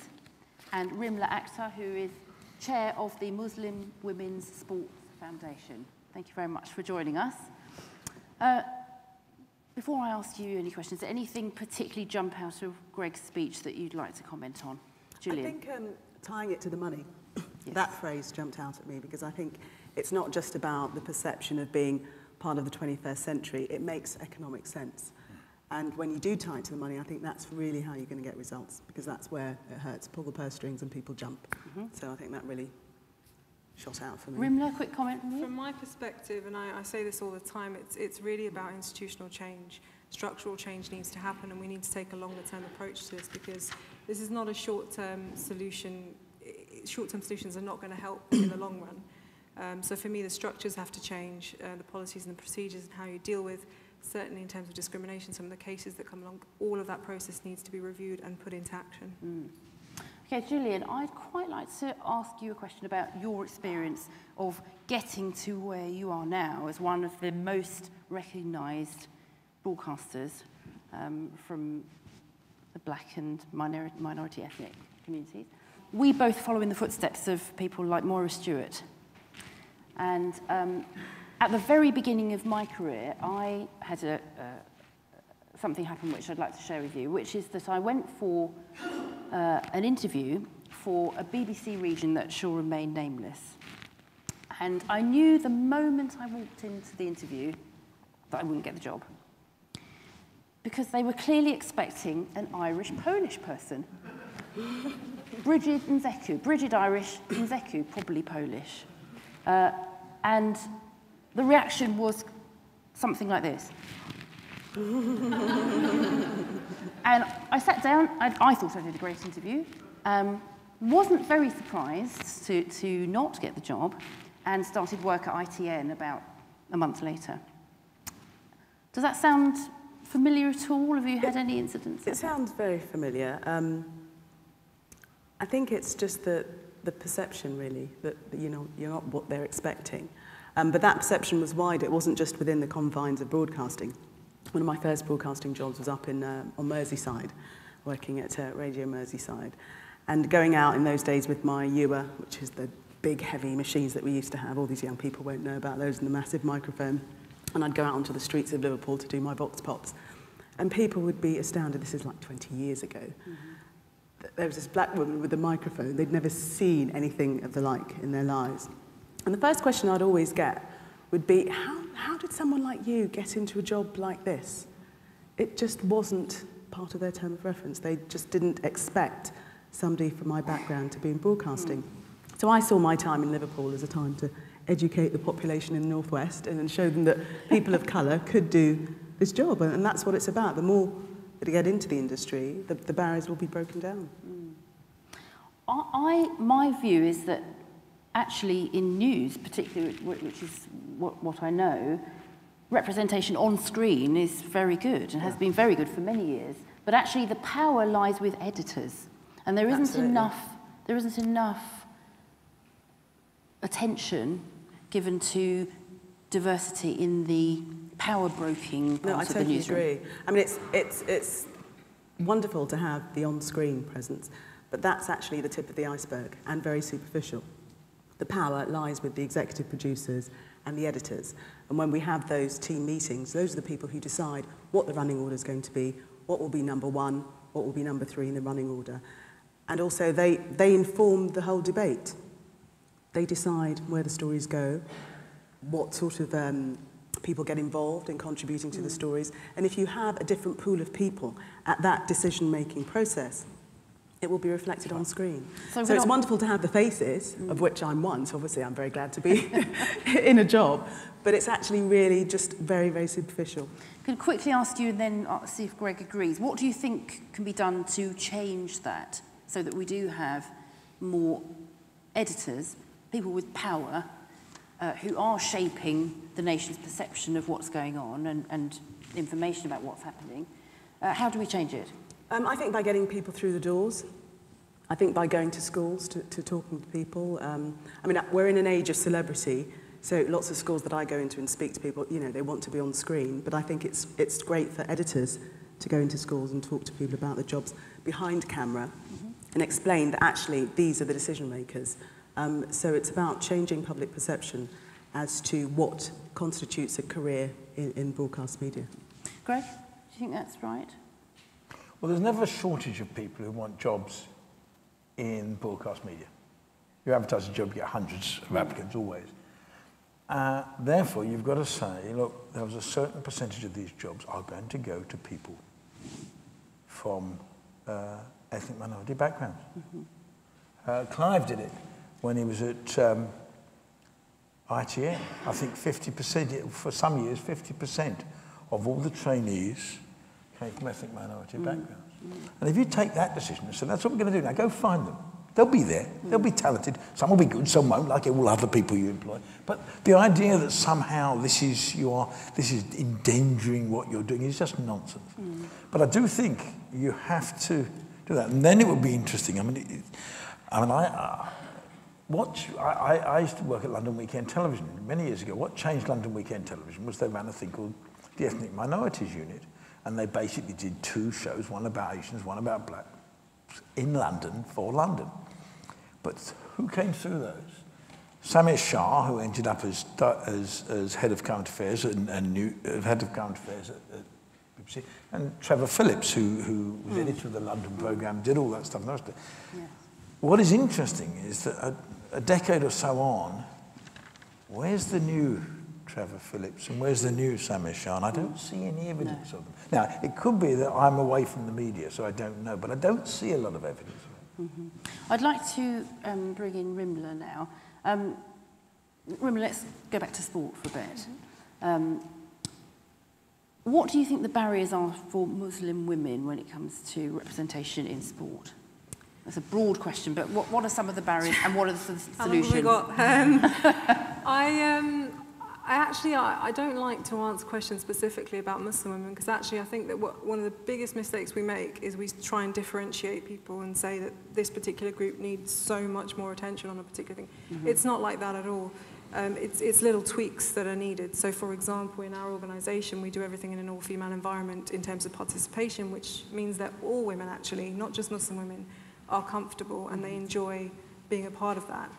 and Rimla Akhtar, who is chair of the Muslim Women's Sports Foundation. Thank you very much for joining us. Uh, before I ask you any questions, anything particularly jump out of Greg's speech that you'd like to comment on? Gillian? I think um, tying it to the money, that phrase jumped out at me because I think it's not just about the perception of being part of the 21st century, it makes economic sense. And when you do tie it to the money, I think that's really how you're going to get results because that's where it hurts. Pull the purse strings and people jump. Mm-hmm. So I think that really shot out for me. Rimla, quick comment from you? From my perspective, and I, I say this all the time, it's, it's really about institutional change. Structural change needs to happen, and we need to take a longer term approach to this because this is not a short term solution. Short term solutions are not going to help in the long run. Um, so for me, the structures have to change, uh, the policies and the procedures and how you deal with, certainly in terms of discrimination, some of the cases that come along, all of that process needs to be reviewed and put into action. Mm. Okay, Julian, I'd quite like to ask you a question about your experience of getting to where you are now as one of the most recognised broadcasters um, from the black and minor minority ethnic communities. We both follow in the footsteps of people like Maura Stewart, And um, at the very beginning of my career, I had a, uh, something happen which I'd like to share with you, which is that I went for uh, an interview for a BBC region that shall remain nameless. And I knew the moment I walked into the interview that I wouldn't get the job. Because they were clearly expecting an Irish-Polish person. Bridgid Nzekwu, Bridgid Irish, Nzekwu probably Polish. Uh, and the reaction was something like this. and I sat down, I, I thought I did a great interview, um, wasn't very surprised to, to not get the job, and started work at ITN about a month later. Does that sound familiar at all? Have you had any incidents? It sounds very familiar. Um, I think it's just the, the perception, really, that, you know, you're not what they're expecting. Um, but that perception was wide. It wasn't just within the confines of broadcasting. One of my first broadcasting jobs was up in, uh, on Merseyside, working at uh, Radio Merseyside. And going out in those days with my ewer, which is the big, heavy machines that we used to have. All these young people won't know about those and the massive microphone. And I'd go out onto the streets of Liverpool to do my vox pops. And people would be astounded. This is like 20 years ago. Mm -hmm. There was this black woman with a microphone. They'd never seen anything of the like in their lives. And the first question I'd always get would be, how, how did someone like you get into a job like this? It just wasn't part of their term of reference. They just didn't expect somebody from my background to be in broadcasting. So I saw my time in Liverpool as a time to educate the population in the Northwest and show them that people of colour could do this job. And that's what it's about. The more you get into the industry, the, the barriers will be broken down. Mm. I, my view is that actually in news, particularly, which is what, what I know, representation on screen is very good and has been very good for many years. But actually the power lies with editors. And there isn't Absolutely. enough, there isn't enough attention given to diversity in the power broking part no, I of totally the newsroom. agree. I mean, it's, it's, it's wonderful to have the on-screen presence, but that's actually the tip of the iceberg and very superficial. The power lies with the executive producers and the editors. And when we have those team meetings, those are the people who decide what the running order is going to be, what will be number one, what will be number three in the running order. And also they, they inform the whole debate. They decide where the stories go, what sort of um, people get involved in contributing to mm. the stories, and if you have a different pool of people at that decision-making process, it will be reflected on screen. So, so it's wonderful to have the faces, mm. of which I'm one, so obviously I'm very glad to be in a job, but it's actually really just very, very superficial. I can quickly ask you and then uh, see if Greg agrees. What do you think can be done to change that so that we do have more editors, people with power uh, who are shaping the nation's perception of what's going on and, and information about what's happening. Uh, how do we change it? Um, I think by getting people through the doors. I think by going to schools, to, to talking to people. Um, I mean, uh, we're in an age of celebrity, so lots of schools that I go into and speak to people, you know, they want to be on screen, but I think it's, it's great for editors to go into schools and talk to people about the jobs behind camera mm -hmm. and explain that actually these are the decision makers. Um, so it's about changing public perception as to what constitutes a career in, in broadcast media. Greg, do you think that's right? Well, there's never a shortage of people who want jobs in broadcast media. You advertise a job, you get hundreds of applicants always. Uh, therefore, you've got to say, look, there was a certain percentage of these jobs are going to go to people from uh, ethnic minority backgrounds. Mm -hmm. uh, Clive did it when he was at um, ITN. I think 50%, for some years, 50% of all the trainees came from ethnic minority Mm. backgrounds. And if you take that decision and say, that's what we're going to do now, go find them. They'll be there. They'll be talented. Some will be good, some won't, like all other people you employ. But the idea that somehow this is you are this is endangering what you're doing is just nonsense. But I do think you have to do that, and then it would be interesting. I mean, it, I mean, I. Uh, what I, I, used to work at London Weekend Television many years ago. What changed London Weekend Television was they ran a thing called the Ethnic Minorities Unit, and they basically did two shows, one about Asians, one about blacks, in London for London. But who came through those? Samir Shah, who ended up as, as, as head of current affairs and, and new, uh, head of current affairs at, at BBC, and Trevor Phillips, who, who was editor of the London programme, did all that stuff. and the rest of it. What is interesting is that a, a decade or so on, where's the new Trevor Phillips and where's the new Samir Shah? And I don't see any evidence of them. Now, it could be that I'm away from the media, so I don't know, but I don't see a lot of evidence. I'd like to um, bring in Rimla now. Um, Rimla, let's go back to sport for a bit. Um, what do you think the barriers are for Muslim women when it comes to representation in sport? That's a broad question, but what, what are some of the barriers and what are the s- How long solutions? have we got? Um, I, um, I actually, I, I don't like to answer questions specifically about Muslim women because actually I think that what, one of the biggest mistakes we make is we try and differentiate people and say that this particular group needs so much more attention on a particular thing. It's not like that at all. Um, it's, it's little tweaks that are needed. So, for example, in our organisation, we do everything in an all-female environment in terms of participation, which means that all women, actually, not just Muslim women, are comfortable and they enjoy being a part of that.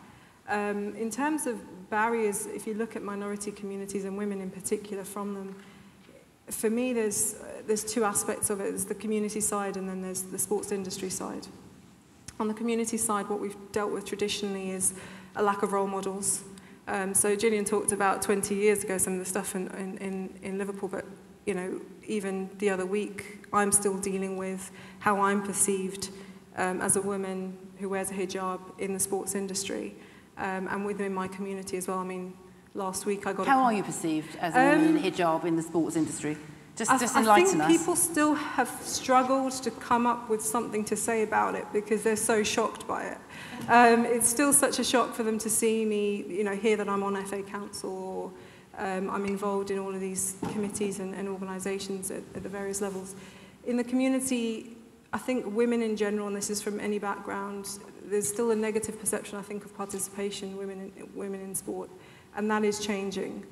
Um, in terms of barriers, if you look at minority communities and women in particular from them, for me there's, uh, there's two aspects of it. There's the community side and then there's the sports industry side. On the community side, what we've dealt with traditionally is a lack of role models. Um, so Gillian talked about 20 years ago some of the stuff in, in, in, in Liverpool, but you know, even the other week, I'm still dealing with how I'm perceived um, as a woman who wears a hijab in the sports industry um, and within my community as well. I mean, last week I got... How a... are you perceived as a um, woman in um, hijab in the sports industry? Just, I, just enlighten I think us. people still have struggled to come up with something to say about it because they're so shocked by it. Um, it's still such a shock for them to see me, you know, hear that I'm on FA Council or um, I'm involved in all of these committees and, and organisations at, at the various levels. In the community, I think women in general, and this is from any background, there's still a negative perception, I think, of participation women in, women in sport, and that is changing.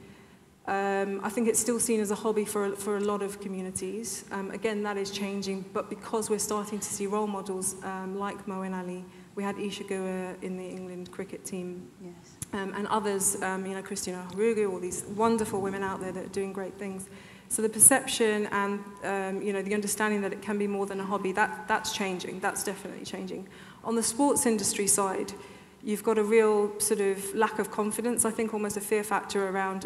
Um, I think it's still seen as a hobby for, for a lot of communities. Um, again, that is changing, but because we're starting to see role models um, like Moen Ali, we had Isha Gua in the England cricket team, yes. um, and others, um, you know, Christina Harugu, all these wonderful women out there that are doing great things. So the perception and, um, you know, the understanding that it can be more than a hobby, that, that's changing. That's definitely changing. On the sports industry side, you've got a real sort of lack of confidence, I think almost a fear factor around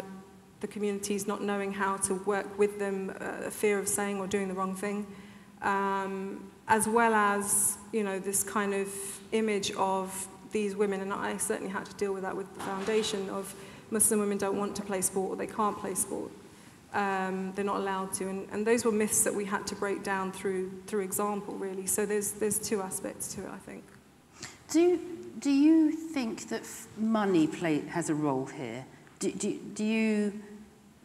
the communities not knowing how to work with them, uh, a fear of saying or doing the wrong thing, um, as well as, you know, this kind of image of these women, and I certainly had to deal with that with the foundation of Muslim women don't want to play sport or they can't play sport. Um, they're not allowed to, and, and those were myths that we had to break down through through example, really. So there's there's two aspects to it, I think. Do, do you think that money play, has a role here? Do, do, do, you,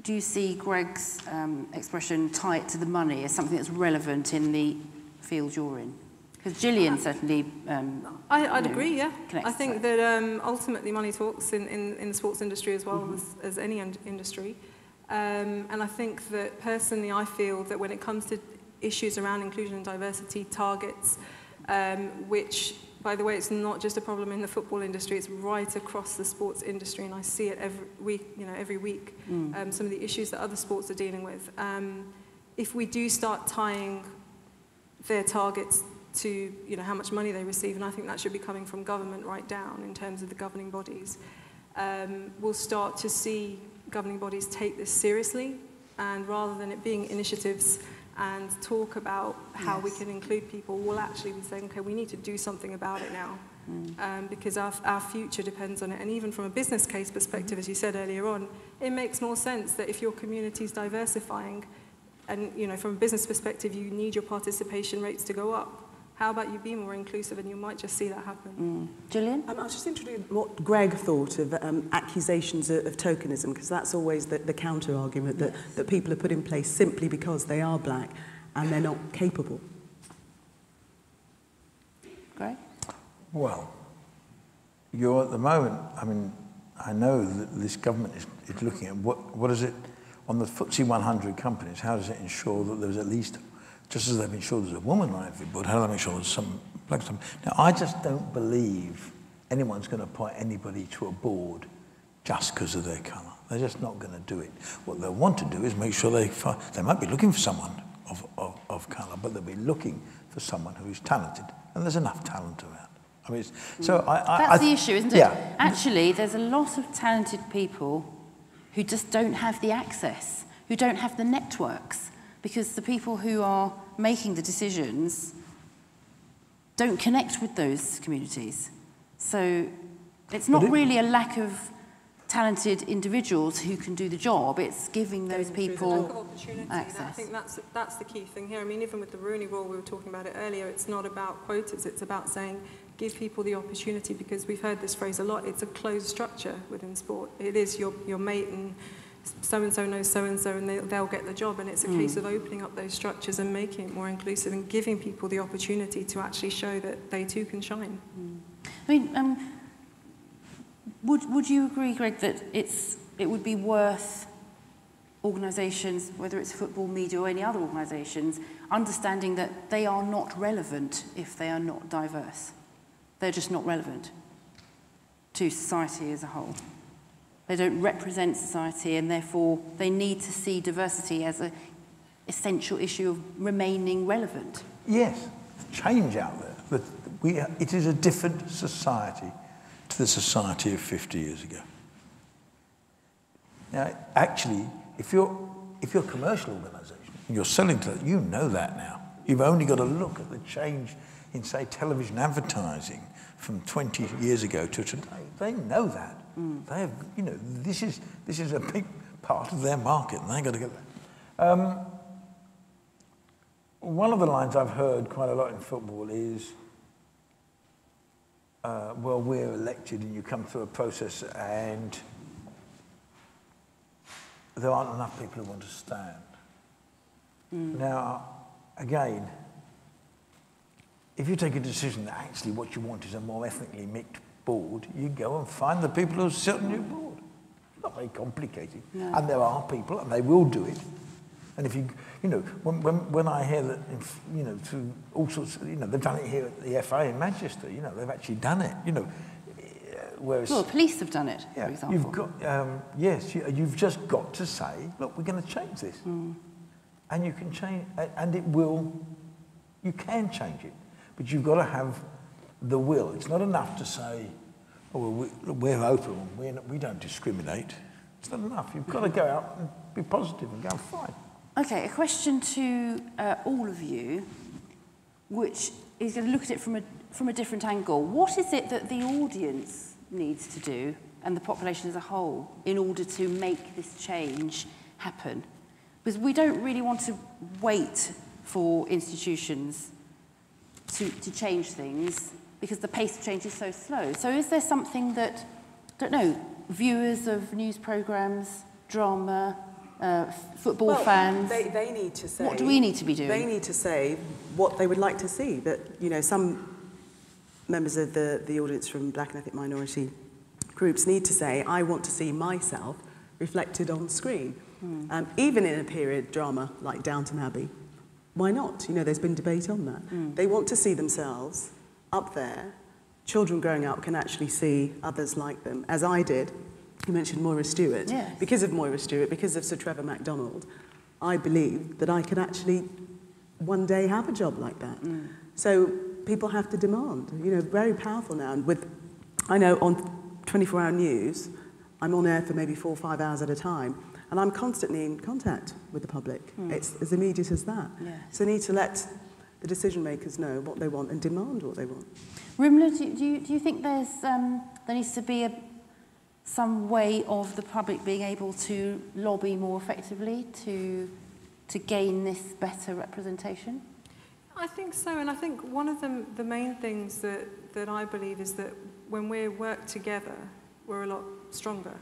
do you see Greg's um, expression tie it to the money as something that's relevant in the field you're in? Because Gillian certainly... Um, I, I'd you know, agree, yeah. I think that um, ultimately money talks in, in, in the sports industry as well as, as any in- industry. Um, and I think that personally, I feel that when it comes to issues around inclusion and diversity targets, um, which, by the way, it's not just a problem in the football industry, it's right across the sports industry, and I see it every week, you know, every week, mm. um, some of the issues that other sports are dealing with. Um, if we do start tying their targets to you know, how much money they receive, and I think that should be coming from government right down in terms of the governing bodies, um, we'll start to see governing bodies take this seriously and rather than it being initiatives and talk about how yes. we can include people, we'll actually be saying, okay, we need to do something about it now. Mm. Um, because our, our future depends on it. And even from a business case perspective, mm. as you said earlier on, it makes more sense that if your community is diversifying, and you know, from a business perspective, you need your participation rates to go up. How about you be more inclusive, and you might just see that happen. Gillian? Um, I was just interested in what Greg thought of um, accusations of, of tokenism, because that's always the, the counter argument that, that people are put in place simply because they are black and they're not capable. Greg? Well, you're at the moment, I mean, I know that this government is, is looking at what, what is it on the FTSE 100 companies, how does it ensure that there's at least, just as they've been ensured there's a woman on every board, how do they make sure there's some black some? Now, I just don't believe anyone's going to appoint anybody to a board just because of their colour. They're just not going to do it. What they'll want to do is make sure they find, they might be looking for someone of, of, of colour, but they'll be looking for someone who is talented. And there's enough talent around. I mean, so I, I, That's I the issue, isn't it? Yeah. Actually, there's a lot of talented people who just don't have the access, who don't have the networks, because the people who are making the decisions don't connect with those communities. So it's not it- really a lack of talented individuals who can do the job, it's giving those people of opportunity. I think that's, that's the key thing here. I mean, even with the Rooney Rule, we were talking about it earlier, it's not about quotas, it's about saying give people the opportunity because we've heard this phrase a lot. It's a closed structure within sport. It is your, your mate and so-and-so knows so-and-so and they'll, they'll get the job. And it's a mm. case of opening up those structures and making it more inclusive and giving people the opportunity to actually show that they too can shine. Mm. I mean, um, would, would you agree, Greg, that it's, it would be worth organisations, whether it's football, media or any other organisations, understanding that they are not relevant if they are not diverse? They're just not relevant to society as a whole. They don't represent society and therefore they need to see diversity as an essential issue of remaining relevant. Yes, change out there. But we, it is a different society to the society of 50 years ago. Now, actually, if you're, if you're a commercial organisation and you're selling to you know that now. You've only got to look at the change in, say, television advertising from 20 years ago to today. They know that. They have, you know, this is, this is a big part of their market and they've got to get that. Um, one of the lines I've heard quite a lot in football is, uh, well, we're elected and you come through a process and there aren't enough people who want to stand. Now, again, if you take a decision that actually what you want is a more ethnically mixed board, you go and find the people who sit on your board. It's not very complicated. And there are people, and they will do it. And if you, you know, when, when, when I hear that, you know, through all sorts, of, you know, they've done it here at the FA in Manchester, you know, they've actually done it, you know, whereas... Well, police have done it, Yeah, for example. you've got, um, yes, you, you've just got to say, look, we're going to change this. And you can change, and it will, you can change it. But you've got to have the will. It's not enough to say, oh, well, we, we're open, we're not, we don't discriminate. It's not enough. You've got to go out and be positive and go, fine. Okay, a question to uh, all of you, which is going to look at it from a, from a different angle. What is it that the audience needs to do, and the population as a whole, in order to make this change happen? Because we don't really want to wait for institutions to, to change things, because the pace of change is so slow. So is there something that, I don't know, viewers of news programmes, drama, uh, football Well, fans... They, they need to say. What do we need to be doing? They need to say what they would like to see. That you know, some members of the, the audience from black and ethnic minority groups need to say, I want to see myself reflected on screen. Hmm. Um, even in a period drama like Downton Abbey, why not? You know, there's been debate on that. Hmm. They want to see themselves up there. Children growing up can actually see others like them, as I did. You mentioned Moira Stewart. Yes. Because of Moira Stewart, because of Sir Trevor McDonald, I believe that I could actually one day have a job like that. Mm. So people have to demand. You know, very powerful now. And with, I know on 24-hour news, I'm on air for maybe four or five hours at a time, and I'm constantly in contact with the public. Mm. It's as immediate as that. Yeah. So we need to let the decision makers know what they want and demand what they want. Rimla, do, do, you, do you think there's, um, there needs to be a, some way of the public being able to lobby more effectively to, to gain this better representation? I think so, and I think one of the, the main things that, that I believe is that when we work together, we're a lot stronger.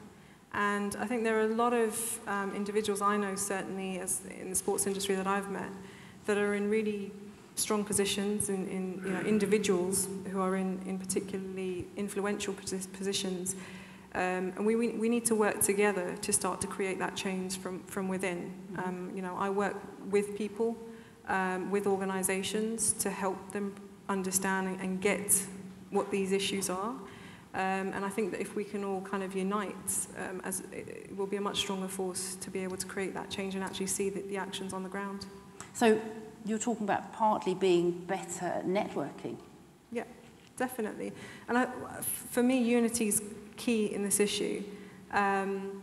And I think there are a lot of um, individuals I know, certainly as in the sports industry that I've met, that are in really strong positions in, in you know, individuals who are in, in particularly influential positions. Um, and we, we, we need to work together to start to create that change from, from within. Mm-hmm. Um, you know, I work with people, um, with organizations to help them understand and get what these issues are. Um, and I think that if we can all kind of unite, um, as it, it will be a much stronger force to be able to create that change and actually see the, the actions on the ground. So you're talking about partly being better at networking. Yeah, definitely. And I, for me, unity is key in this issue. Um,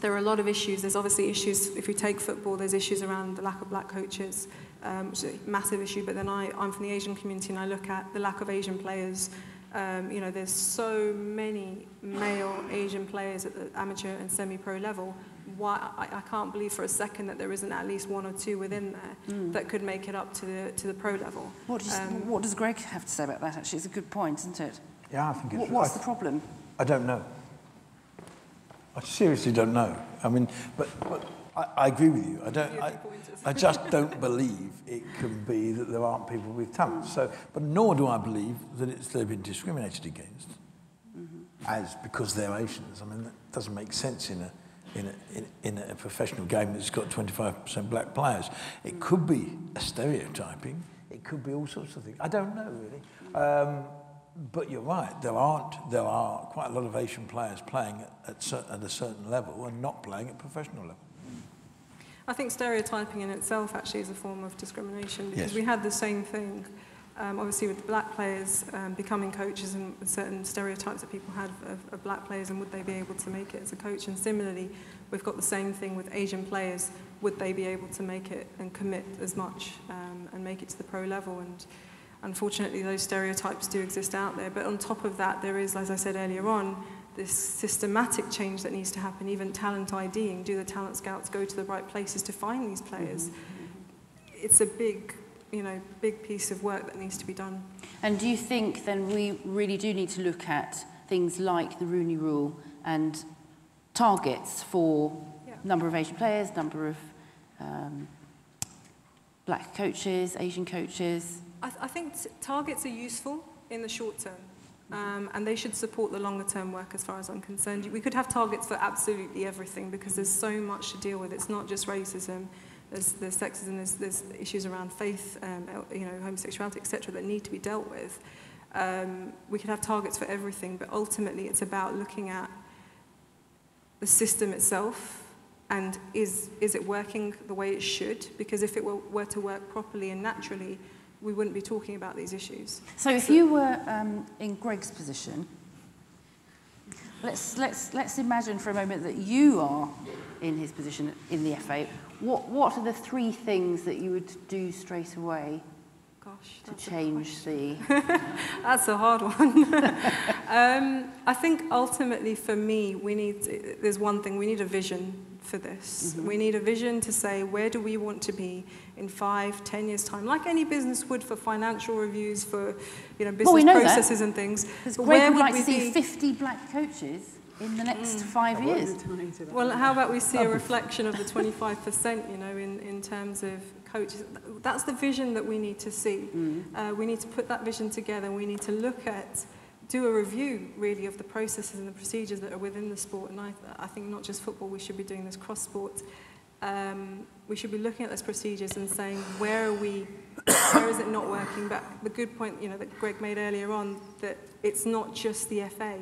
there are a lot of issues. There's obviously issues, if we take football, there's issues around the lack of black coaches, um, which is a massive issue. But then I, I'm from the Asian community and I look at the lack of Asian players. Um, you know, there's so many male Asian players at the amateur and semi-pro level Why, I, I can't believe for a second that there isn't at least one or two within there Mm. that could make it up to the, to the pro level. What does, Um, what does Greg have to say about that, actually? It's a good point, isn't it? Yeah, I think it's... What, what's I, the problem? I don't know. I seriously don't know. I mean, but, but I, I agree with you. I don't. I, I just don't believe it can be that there aren't people with talent. So, but nor do I believe that it's they've been discriminated against as because they're Asians. I mean, that doesn't make sense in a in a, in, in a professional game that's got 25% black players. It could be a stereotyping. It could be all sorts of things. I don't know really. Um, but you're right. There aren't. There are quite a lot of Asian players playing at, at, a certain level and not playing at professional level. I think stereotyping in itself actually is a form of discrimination because Yes. we had the same thing, um, obviously with black players um, becoming coaches and certain stereotypes that people had of, of black players and would they be able to make it as a coach. And similarly we've got the same thing with Asian players. Would they be able to make it and commit as much um, and make it to the pro level? And unfortunately those stereotypes do exist out there. But on top of that there is as I said earlier on this systematic change that needs to happen. Even talent IDing do the talent scouts go to the right places to find these players? Mm -hmm. it's a big you know, big piece of work that needs to be done. And do you think then we really do need to look at things like the Rooney Rule and targets for Yeah. number of Asian players, number of um, black coaches, Asian coaches? I, th- I think t- targets are useful in the short term. Um, and they should support the longer term work as far as I'm concerned. We could have targets for absolutely everything because there's so much to deal with. It's not just racism, there's, there's sexism, there's, there's issues around faith, um, you know, homosexuality, etc., that need to be dealt with. Um, we could have targets for everything, but ultimately it's about looking at the system itself and is, is it working the way it should? Because if it were, were to work properly and naturally, we wouldn't be talking about these issues. So if you were um, in Greg's position, let's, let's, let's imagine for a moment that you are in his position in the FA. What, what are the three things that you would do straight away Gosh, to change the... That's a hard one. um, I think ultimately for me, we need, there's one thing, we need a vision for this. Mm-hmm. We need a vision to say, where do we want to be in five, ten years' time? Like any business would for financial reviews, for you know, business Well, we know that. processes and things. Because But Greg where would like we to see be? 50 black coaches in the next five years. Well, how about we see a reflection of the 25%, you know, in, in terms of coaches? That's the vision that we need to see. Uh, we need to put that vision together. We need to look at, do a review, really, of the processes and the procedures that are within the sport. And I, I think not just football, we should be doing this cross-sport. Um, we should be looking at those procedures and saying, where are we, where is it not working? But the good point, you know, that Greg made earlier on, that it's not just the FA.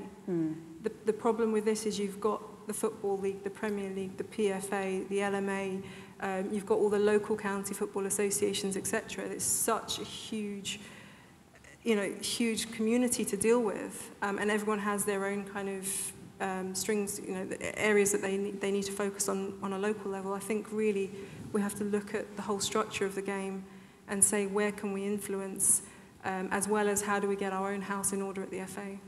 The, the problem with this is you've got the Football League, the Premier League, the PFA, the LMA, um, you've got all the local county football associations, etc. It's such a huge, you know, huge community to deal with, um, and everyone has their own kind of um, strings, you know, areas that they need, they need to focus on on a local level. I think really we have to look at the whole structure of the game and say where can we influence, um, as well as how do we get our own house in order at the FA.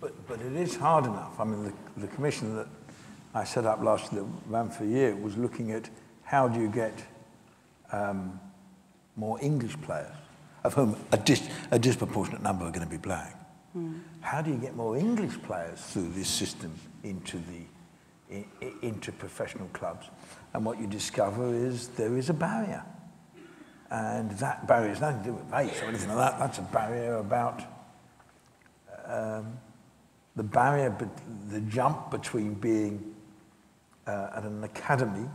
But, but it is hard enough. I mean, the, the commission that I set up last year, that ran for a year, was looking at how do you get um, more English players, of whom a, dis, a disproportionate number are going to be black. How do you get more English players through this system into the in, into professional clubs? And what you discover is there is a barrier. And that barrier has nothing to do with race or anything like that. That's a barrier about um, the barrier, but the jump between being uh, at an academy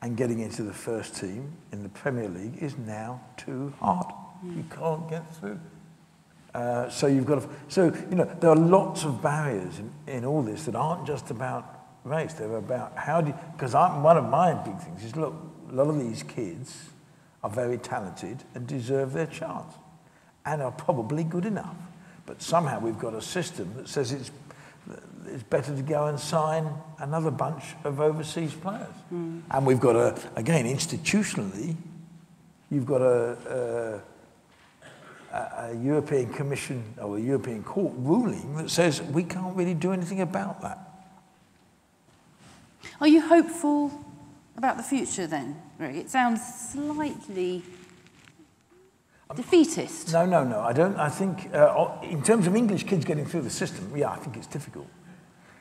and getting into the first team in the Premier League is now too hard. You can't get through. Uh, so you've got to, so, you know, there are lots of barriers in, in all this that aren't just about race. They're about how do you, because one of my big things is, look, a lot of these kids are very talented and deserve their chance and are probably good enough. But somehow we've got a system that says it's, it's better to go and sign another bunch of overseas players. Hmm. And we've got a, again, institutionally, you've got a, a, a, European Commission or a European Court ruling that says we can't really do anything about that. Are you hopeful about the future then? It sounds slightly defeatist. No, no, no. I don't. I think uh, in terms of English kids getting through the system, yeah, I think it's difficult.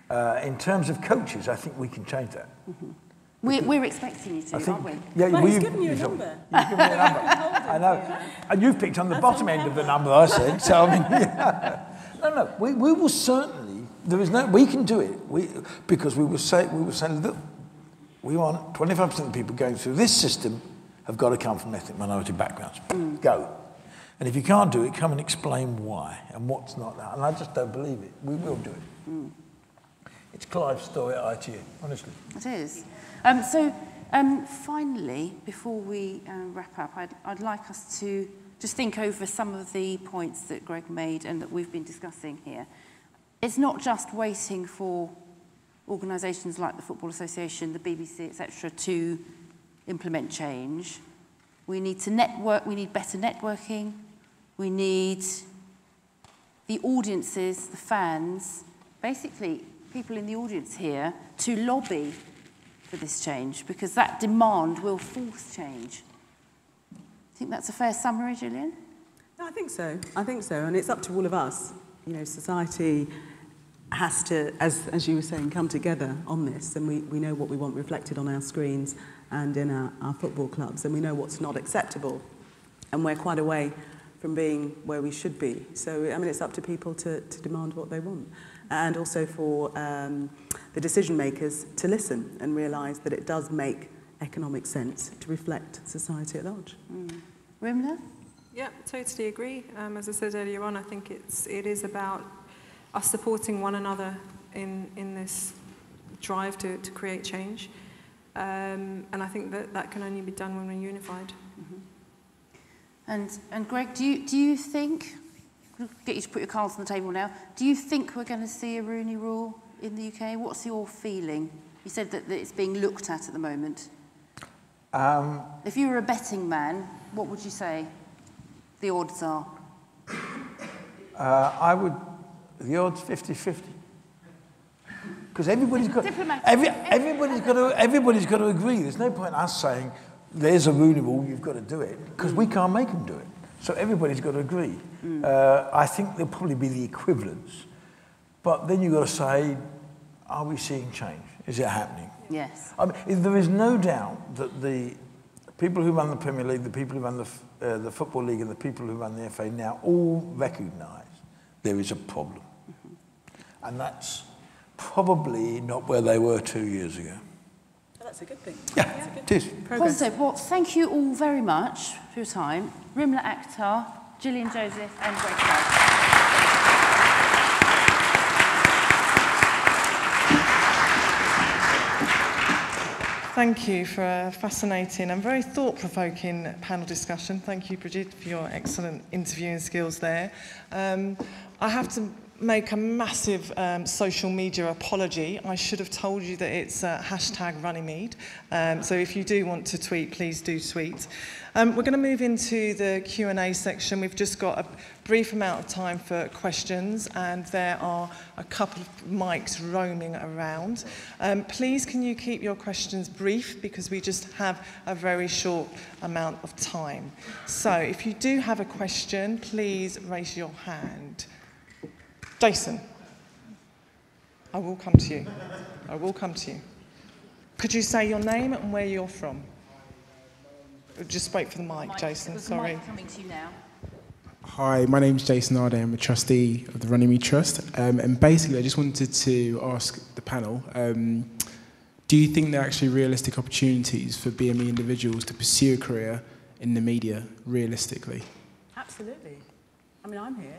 Uh, in terms of coaches, I think we can change that. We're, we're expecting you to, I think, aren't we? yeah, Well, well, he's you- given you a you've- number. You've given me a number. I know. And you've picked on the bottom end of the number I said. So I mean, yeah. no, no. We, we will certainly. There is no. We can do it. We because we will say we will say look. We want 25% of the people going through this system have got to come from ethnic minority backgrounds. Go. And if you can't do it, come and explain why and what's not that. And I just don't believe it. We will do it. It's Clive's story at ITN, honestly. It is. Um, so, um, finally, before we uh, wrap up, I'd, I'd like us to just think over some of the points that Greg made and that we've been discussing here. It's not just waiting for organisations like the Football Association, the BBC, etc., to implement change. We need to network, we need better networking, we need the audiences, the fans, basically people in the audience here, to lobby for this change because that demand will force change. Do you think that's a fair summary, Gillian? I think so. I think so. And it's up to all of us. You know, society has to, as, as you were saying, come together on this. And we, we know what we want reflected on our screens and in our, our football clubs. And we know what's not acceptable. And we're quite away from being where we should be. So, I mean, it's up to people to, to demand what they want. And also for um, the decision makers to listen and realise that it does make economic sense to reflect society at large. Rimla? Yeah, totally agree. Um, as I said earlier on, I think it's it is about us supporting one another in in this drive to, to create change, um, and I think that that can only be done when we're unified. And, and Greg, do you, do you think, get you to put your cards on the table now, do you think we're going to see a Rooney rule in the UK? What's your feeling? You said that, that it's being looked at at the moment. Um, If you were a betting man, what would you say the odds are? uh, I would, the odds 50-50. Because everybody's got, every, everybody's got to, everybody's got to agree. There's no point us saying, there's a Rooney rule, you've got to do it, because we can't make them do it. So everybody's got to agree. Uh, I think there'll probably be the equivalence. But then you've got to say, are we seeing change? Is it happening? Yes. I mean, there is no doubt that the people who run the Premier League, the people who run the, uh, the Football League, and the people who run the FA now all recognise there is a problem. And that's probably not where they were two years ago. That's a good thing. Yeah, it is. Positive. Well, thank you all very much for your time. Rimla Akhtar, Gillian Joseph and Greg Thank you for a fascinating and very thought-provoking panel discussion. Thank you, Bridgid, for your excellent interviewing skills there. Um, I have to make a massive um, social media apology. I should have told you that it's uh, hashtag Runnymede. Um, so if you do want to tweet, please do tweet. Um, we're going to move into the Q&A section. We've just got a brief amount of time for questions and there are a couple of mics roaming around. Um, please can you keep your questions brief because we just have a very short amount of time. So if you do have a question, please raise your hand. Jason, I will come to you. I will come to you. Could you say your name and where you're from? Just wait for the mic, Jason. There's Sorry. mic coming to you now. Hi, my name's Jason Arde. I'm a trustee of the Runnymede Trust. Um, and basically, I just wanted to ask the panel um, do you think there are actually realistic opportunities for BME individuals to pursue a career in the media realistically? Absolutely. I mean, I'm here.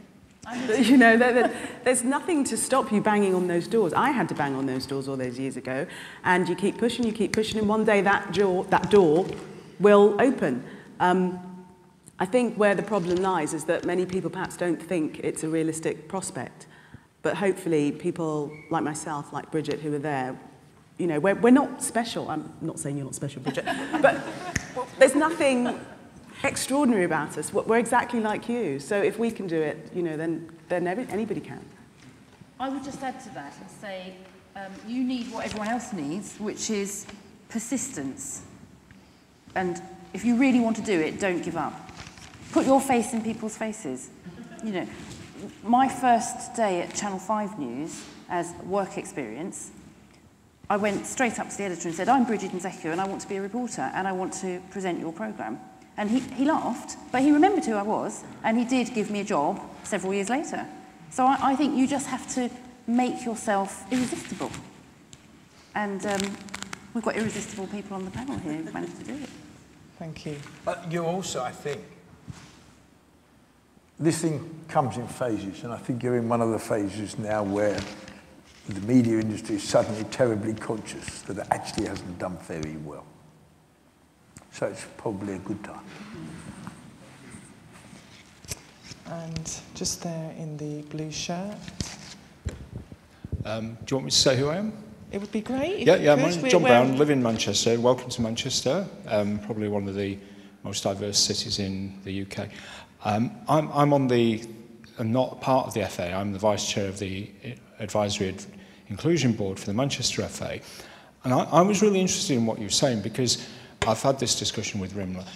You know, there, there, there's nothing to stop you banging on those doors. I had to bang on those doors all those years ago, and you keep pushing, you keep pushing, and one day that door, that door will open. Um, I think where the problem lies is that many people perhaps don't think it's a realistic prospect. But hopefully people like myself, like Bridgid, who are there, you know, we're, we're not special. I'm not saying you're not special, Bridgid, but there's nothing extraordinary about us. We're exactly like you. So if we can do it, you know, then, then anybody can. I would just add to that and say um, you need what everyone else needs, which is persistence. And if you really want to do it, don't give up. Put your face in people's faces. You know, my first day at Channel 5 News as work experience, I went straight up to the editor and said, I'm Bridgid Nzekwu and I want to be a reporter and I want to present your programme. And he, he laughed, but he remembered who I was and he did give me a job several years later. So I, I think you just have to make yourself irresistible. And um, we've got irresistible people on the panel here who've managed to do it. Thank you. But you also, I think, this thing comes in phases, and I think you're in one of the phases now where the media industry is suddenly terribly conscious that it actually hasn't done very well. So it's probably a good time. And just there in the blue shirt. Um, do you want me to say who I am? It would be great. if Yeah, you yeah, could. my name's John Brown, live in Manchester. Welcome to Manchester, um, probably one of the most diverse cities in the UK. Um, I'm, I'm on the, I'm not part of the FA, I'm the Vice Chair of the Advisory Ad Inclusion Board for the Manchester FA. And I, I was really interested in what you were saying because I've had this discussion with Rimla.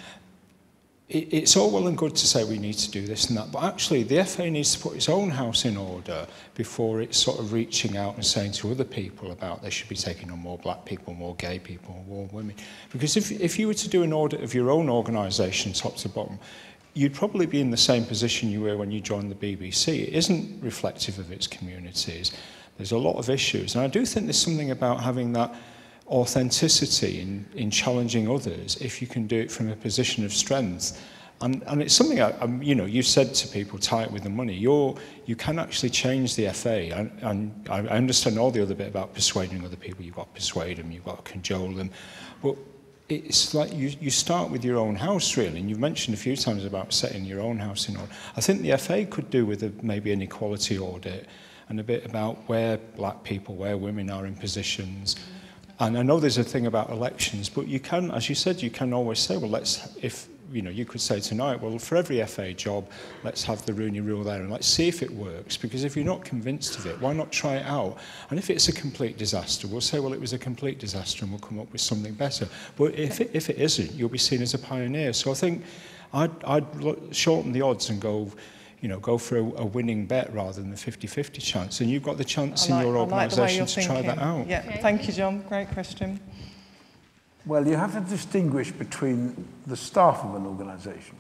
it, it's all well and good to say we need to do this and that, but actually the FA needs to put its own house in order before it's sort of reaching out and saying to other people about they should be taking on more black people, more gay people, more women. Because if, if you were to do an audit of your own organisation top to bottom, you'd probably be in the same position you were when you joined the BBC. It isn't reflective of its communities. There's a lot of issues. And I do think there's something about having that authenticity in, in challenging others if you can do it from a position of strength. And, and it's something, I, I'm, you know, you've said to people, tie it with the money. You're, you can actually change the FA. And, and I understand all the other bit about persuading other people. You've got to persuade them, you've got to cajole them. But it's like you, you start with your own house, really. And you've mentioned a few times about setting your own house in order. I think the FA could do with a, maybe an equality audit and a bit about where black people, where women are in positions. Mm. And I know there's a thing about elections, but you can, as you said, you can always say, well, let's, if, you know, you could say tonight, well, for every FA job, let's have the Rooney Rule there and let's see if it works. Because if you're not convinced of it, why not try it out? And if it's a complete disaster, we'll say, well, it was a complete disaster and we'll come up with something better. But if it, if it isn't, you'll be seen as a pioneer. So I think I'd, I'd shorten the odds and go, you know, go for a, a winning bet rather than the 50-50 chance. And you've got the chance in your I like the way organisation you're to try that thinking. out. Yeah, Okay. thank you, John. Great question. Well, you have to distinguish between the staff of an organisation,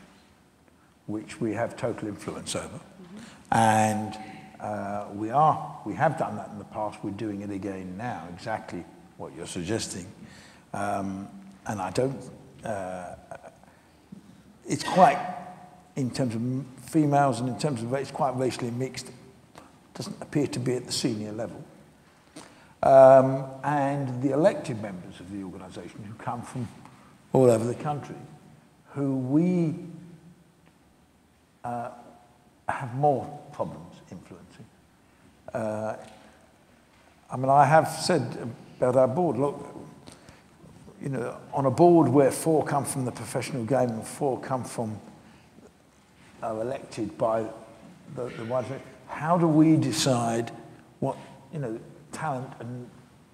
which we have total influence over, and uh, we are, we have done that in the past, we're doing it again now, exactly what you're suggesting. Um, and I don't, uh, it's quite, in terms of females and in terms of, it's quite racially mixed, doesn't appear to be at the senior level um, and the elected members of the organisation who come from all over the country, who we uh, have more problems influencing. Uh, I mean, I have said about our board, look, you know, on a board where four come from the professional game and four come from, are elected by the, the wide, how do we decide what, you know, talent and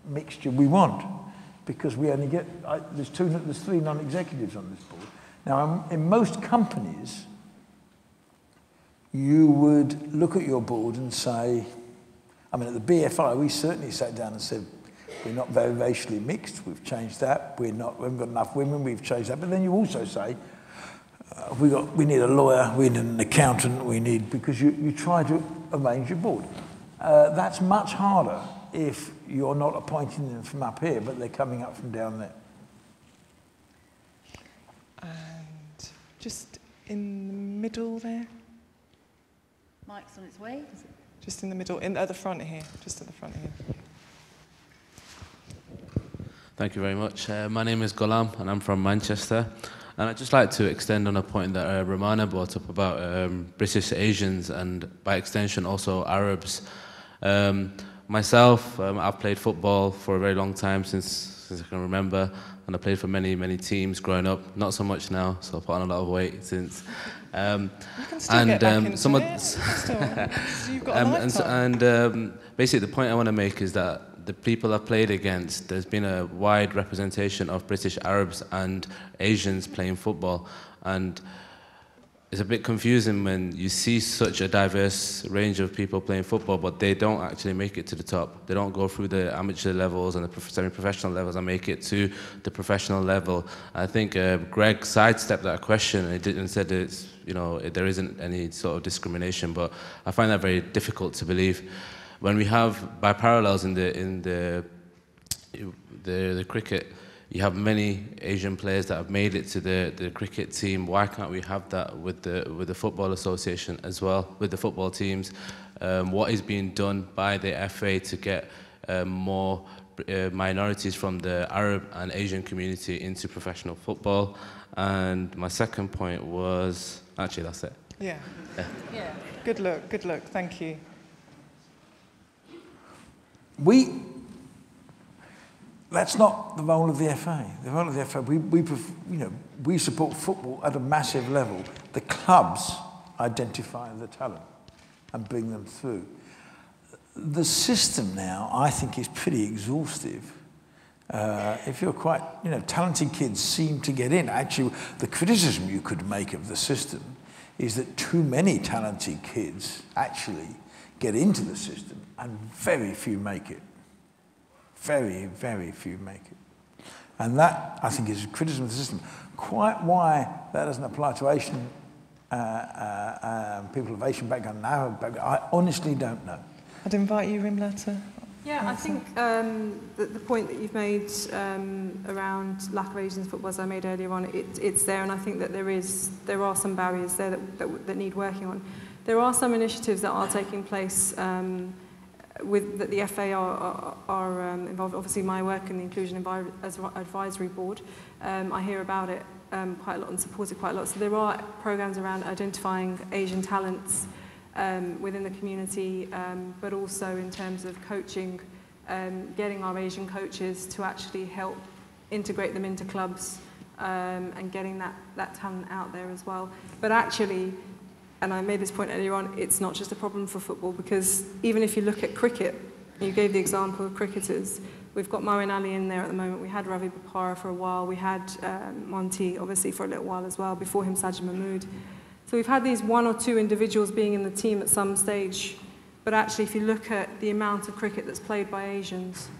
mixture we want? Because we only get, I, there's two, there's three non-executives on this board. Now, um, in most companies, you would look at your board and say, I mean, at the BFI, we certainly sat down and said, we're not very racially mixed, we've changed that. We're not, we haven't got enough women, we've changed that. But then you also say, uh, we, got, we need a lawyer, we need an accountant, we need, because you, you try to arrange your board. Uh, that's much harder if you're not appointing them from up here, but they're coming up from down there. And just in the middle there, Mike's on its way. just in the middle, in, at the front here, just at the front here. Thank you very much. Uh, my name is Golam, and I'm from Manchester. And I'd just like to extend on a point that uh, Romana brought up about um, British Asians and, by extension, also Arabs. Um, myself, um, I've played football for a very long time since, since I can remember, and I played for many, many teams growing up. Not so much now, so I've put on a lot of weight since. Um, You can still and um, some of it. Still, you've got a um, and, and um, basically, the point I want to make is that the people I've played against, there's been a wide representation of British Arabs and Asians playing football. And it's a bit confusing when you see such a diverse range of people playing football, but they don't actually make it to the top. They don't go through the amateur levels and the semi-professional levels and make it to the professional level. I think uh, Greg sidestepped that question and, did, and said it's, you know, there isn't any sort of discrimination, but I find that very difficult to believe. When we have, by parallels in the, in the, the, the cricket, you have many Asian players that have made it to the, the cricket team. Why can't we have that with the, with the Football Association as well, with the football teams? Um, what is being done by the FA to get um, more uh, minorities from the Arab and Asian community into professional football? And my second point was, actually that's it. yeah. Yeah. yeah. Good luck. good luck. Thank you. We, that's not the role of the FA. The role of the FA, we, we, you know, we support football at a massive level. The clubs identify the talent and bring them through. The system now, I think, is pretty exhaustive. Uh, if you're quite, you know, talented kids seem to get in. Actually, the criticism you could make of the system is that too many talented kids actually get into the system and very few make it. Very, very few make it. And that, I think, is a criticism of the system. Quite why that doesn't apply to Asian uh, uh, um, people of Asian background and Arab background, I honestly don't know. I'd invite you, Rimla, to Yeah, I think um, the, the point that you've made um, around lack of Asians in football, as I made earlier on, it, it's there, and I think that there is there are some barriers there that, that, that need working on. There are some initiatives that are taking place um, with that the FA are, are, are um, involved. Obviously, my work in the Inclusion Envi- as Advisory Board, um, I hear about it um, quite a lot and support it quite a lot. So there are programs around identifying Asian talents um, within the community, um, but also in terms of coaching, um, getting our Asian coaches to actually help integrate them into clubs um, and getting that, that talent out there as well. But actually, and I made this point earlier on, it's not just a problem for football because even if you look at cricket, you gave the example of cricketers. We've got Moeen Ali in there at the moment. We had Ravi Bopara for a while. We had um, Monty, obviously, for a little while as well. Before him, Sajid Mahmood. So we've had these one or two individuals being in the team at some stage. But actually, if you look at the amount of cricket that's played by Asians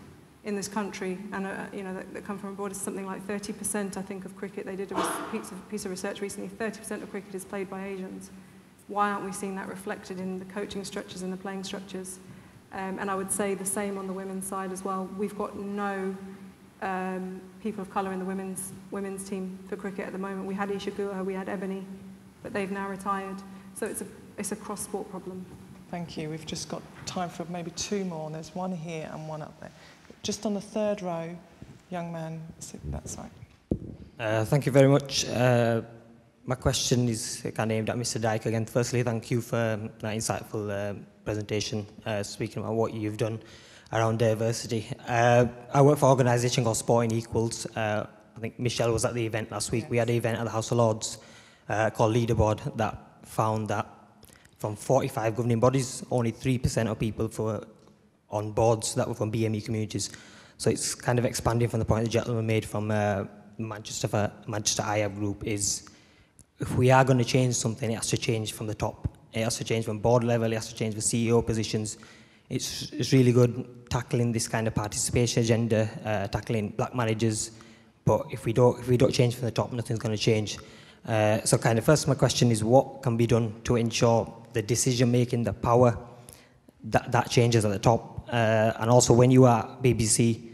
in this country, and uh, you know that, that come from abroad, is something like 30%, I think, of cricket. They did a piece of, piece of research recently. 30% of cricket is played by Asians. Why aren't we seeing that reflected in the coaching structures and the playing structures? Um, and I would say the same on the women's side as well. We've got no um, people of colour in the women's women's team for cricket at the moment. We had Isa Guha, we had Ebony, but they've now retired. So it's a it's a cross sport problem. Thank you. We've just got time for maybe two more. There's one here and one up there. Just on the third row, young man, sit that side. Uh, thank you very much. Uh, my question is kind of aimed at Mr. Dyke again. Firstly, thank you for um, that insightful uh, presentation, uh, speaking about what you've done around diversity. Uh, I work for an organisation called Sporting Equals. Uh, I think Michelle was at the event last week. We had an event at the House of Lords uh, called Leaderboard that found that from 45 governing bodies, only 3% of people were on boards that were from BME communities. So it's kind of expanding from the point the gentleman made from uh, Manchester, for, Manchester group is if we are going to change something, it has to change from the top. It has to change from board level, it has to change the CEO positions. It's, it's really good tackling this kind of participation agenda, uh, tackling black managers, but if we don't, if we don't change from the top, nothing's going to change. Uh, so kind of first my question is what can be done to ensure the decision making, the power, that, that changes at the top. Uh, and also when you are BBC,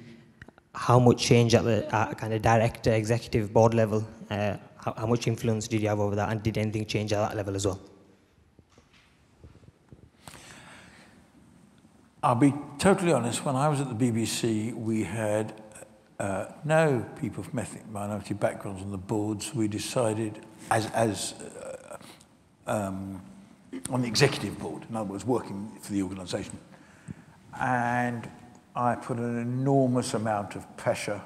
how much change at the uh, kind of director, executive board level, uh, how, how much influence did you have over that and did anything change at that level as well? I'll be totally honest, when I was at the BBC, we had uh, no people from ethnic minority backgrounds on the boards. We decided, as, as uh, um, on the executive board, in other words, working for the organisation. And I put an enormous amount of pressure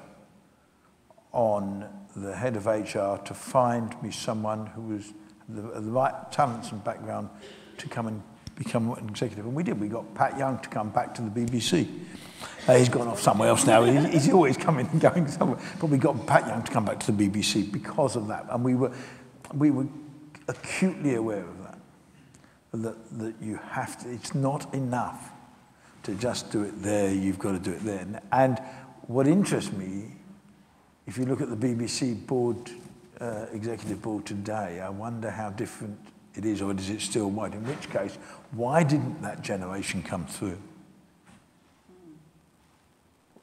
on the head of HR to find me someone who was the, the right talents and background to come and become an executive. And we did. We got Pat Younge to come back to the BBC. Uh, he's gone off somewhere else now. He, he's always coming and going somewhere. But we got Pat Younge to come back to the BBC because of that. And we were, we were acutely aware of that. That, that you have to, it's not enough to just do it there, you've got to do it there. And what interests me, if you look at the BBC board, uh, executive board today, I wonder how different it is, or is it still white? In which case, why didn't that generation come through?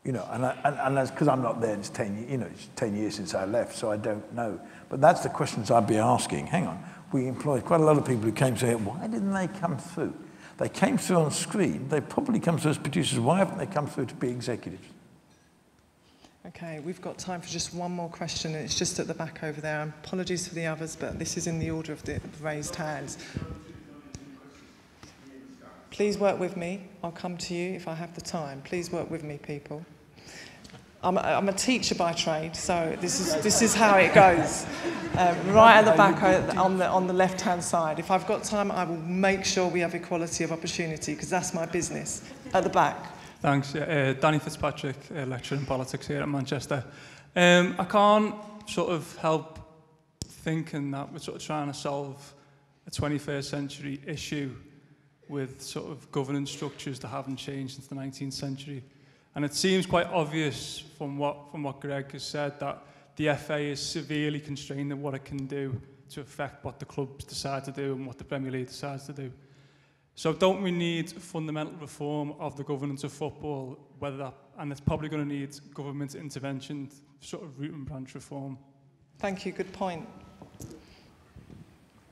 You know, and, I, and, and that's because I'm not there, it's 10, you know, it's 10 years since I left, so I don't know. But that's the questions I'd be asking. Hang on, we employed quite a lot of people who came here. Why didn't they come through? They came through on screen. They probably come through as producers. Why haven't they come through to be executives? Okay, we've got time for just one more question, and it's just at the back over there. Apologies for the others, but this is in the order of the raised hands. Please work with me. I'll come to you if I have the time. Please work with me, people. I'm a, I'm a teacher by trade, so this is, this is how it goes. Um, right at the back on the, on the left-hand side. If I've got time, I will make sure we have equality of opportunity, because that's my business. At the back. Thanks. Uh, Danny Fitzpatrick, uh, lecturer in politics here at Manchester. Um, I can't sort of help thinking that we're sort of trying to solve a 21st century issue with sort of governance structures that haven't changed since the 19th century. And it seems quite obvious from what, from what Greg has said that the FA is severely constrained in what it can do to affect what the clubs decide to do and what the Premier League decides to do. So don't we need fundamental reform of the governance of football, whether that, and it's probably going to need government intervention, sort of root and branch reform. Thank you, good point.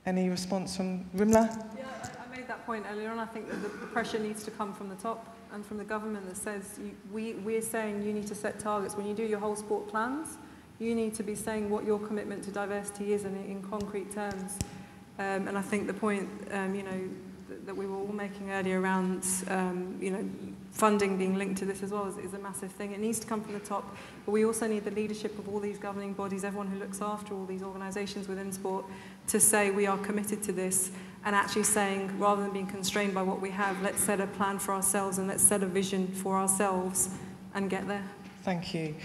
Any response from Rimla? Yeah, I, I made that point earlier on. I think that the, the pressure needs to come from the top and from the government that says you, we, we're saying you need to set targets. When you do your whole sport plans, you need to be saying what your commitment to diversity is in, in concrete terms. Um, and I think the point, um, you know, that, that we were all making earlier around, um, you know, funding being linked to this as well is, is a massive thing. It needs to come from the top, but we also need the leadership of all these governing bodies, everyone who looks after all these organisations within sport, to say we are committed to this and actually saying, rather than being constrained by what we have, let's set a plan for ourselves and let's set a vision for ourselves and get there. Thank you.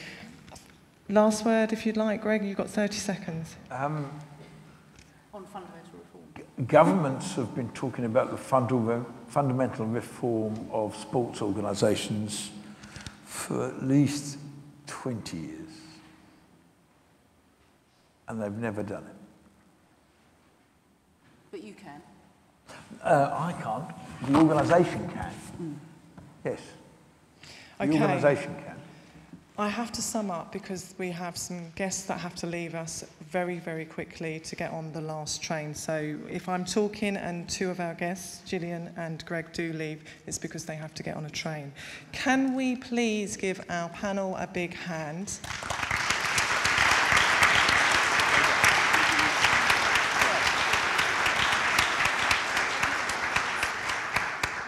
Last word, if you'd like, Greg, you've got 30 seconds. Um, On fundamental reform. governments have been talking about the fundal, fundamental reform of sports organisations for at least 20 years. And they've never done it. But you can. Uh, I can't. The organisation can. Yes. The organisation can. I have to sum up because we have some guests that have to leave us very, very quickly to get on the last train. So if I'm talking and two of our guests, Gillian and Greg, do leave, it's because they have to get on a train. Can we please give our panel a big hand?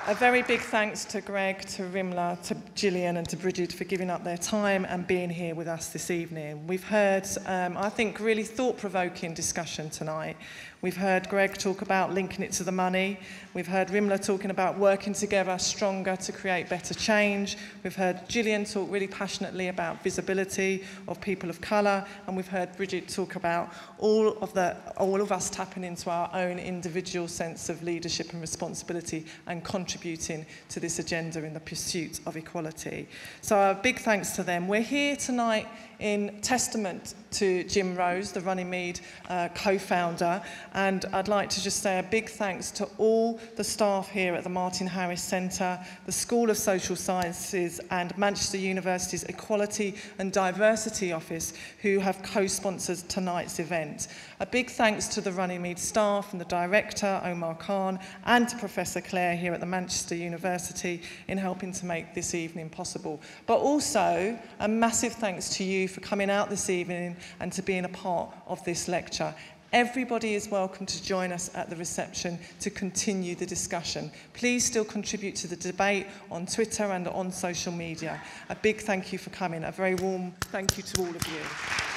A very big thanks to Greg, to Rimla, to Gillian and to Bridget for giving up their time and being here with us this evening. We've heard, um, I think, really thought-provoking discussion tonight. We've heard Greg talk about linking it to the money. We've heard Rimla talking about working together stronger to create better change. We've heard Gillian talk really passionately about visibility of people of colour. And we've heard Bridget talk about all of, the, all of us tapping into our own individual sense of leadership and responsibility and contributing to this agenda in the pursuit of equality. So a big thanks to them. We're here tonight in testament to Jim Rose, the Runnymede uh, co-founder. And I'd like to just say a big thanks to all the staff here at the Martin Harris Centre, the School of Social Sciences and Manchester University's Equality and Diversity Office who have co-sponsored tonight's event. A big thanks to the Runnymede staff and the director, Omar Khan, and to Professor Clare here at the Manchester University in helping to make this evening possible. But also, a massive thanks to you for coming out this evening and to being a part of this lecture. Everybody is welcome to join us at the reception to continue the discussion. Please still contribute to the debate on Twitter and on social media. A big thank you for coming. A very warm thank you to all of you.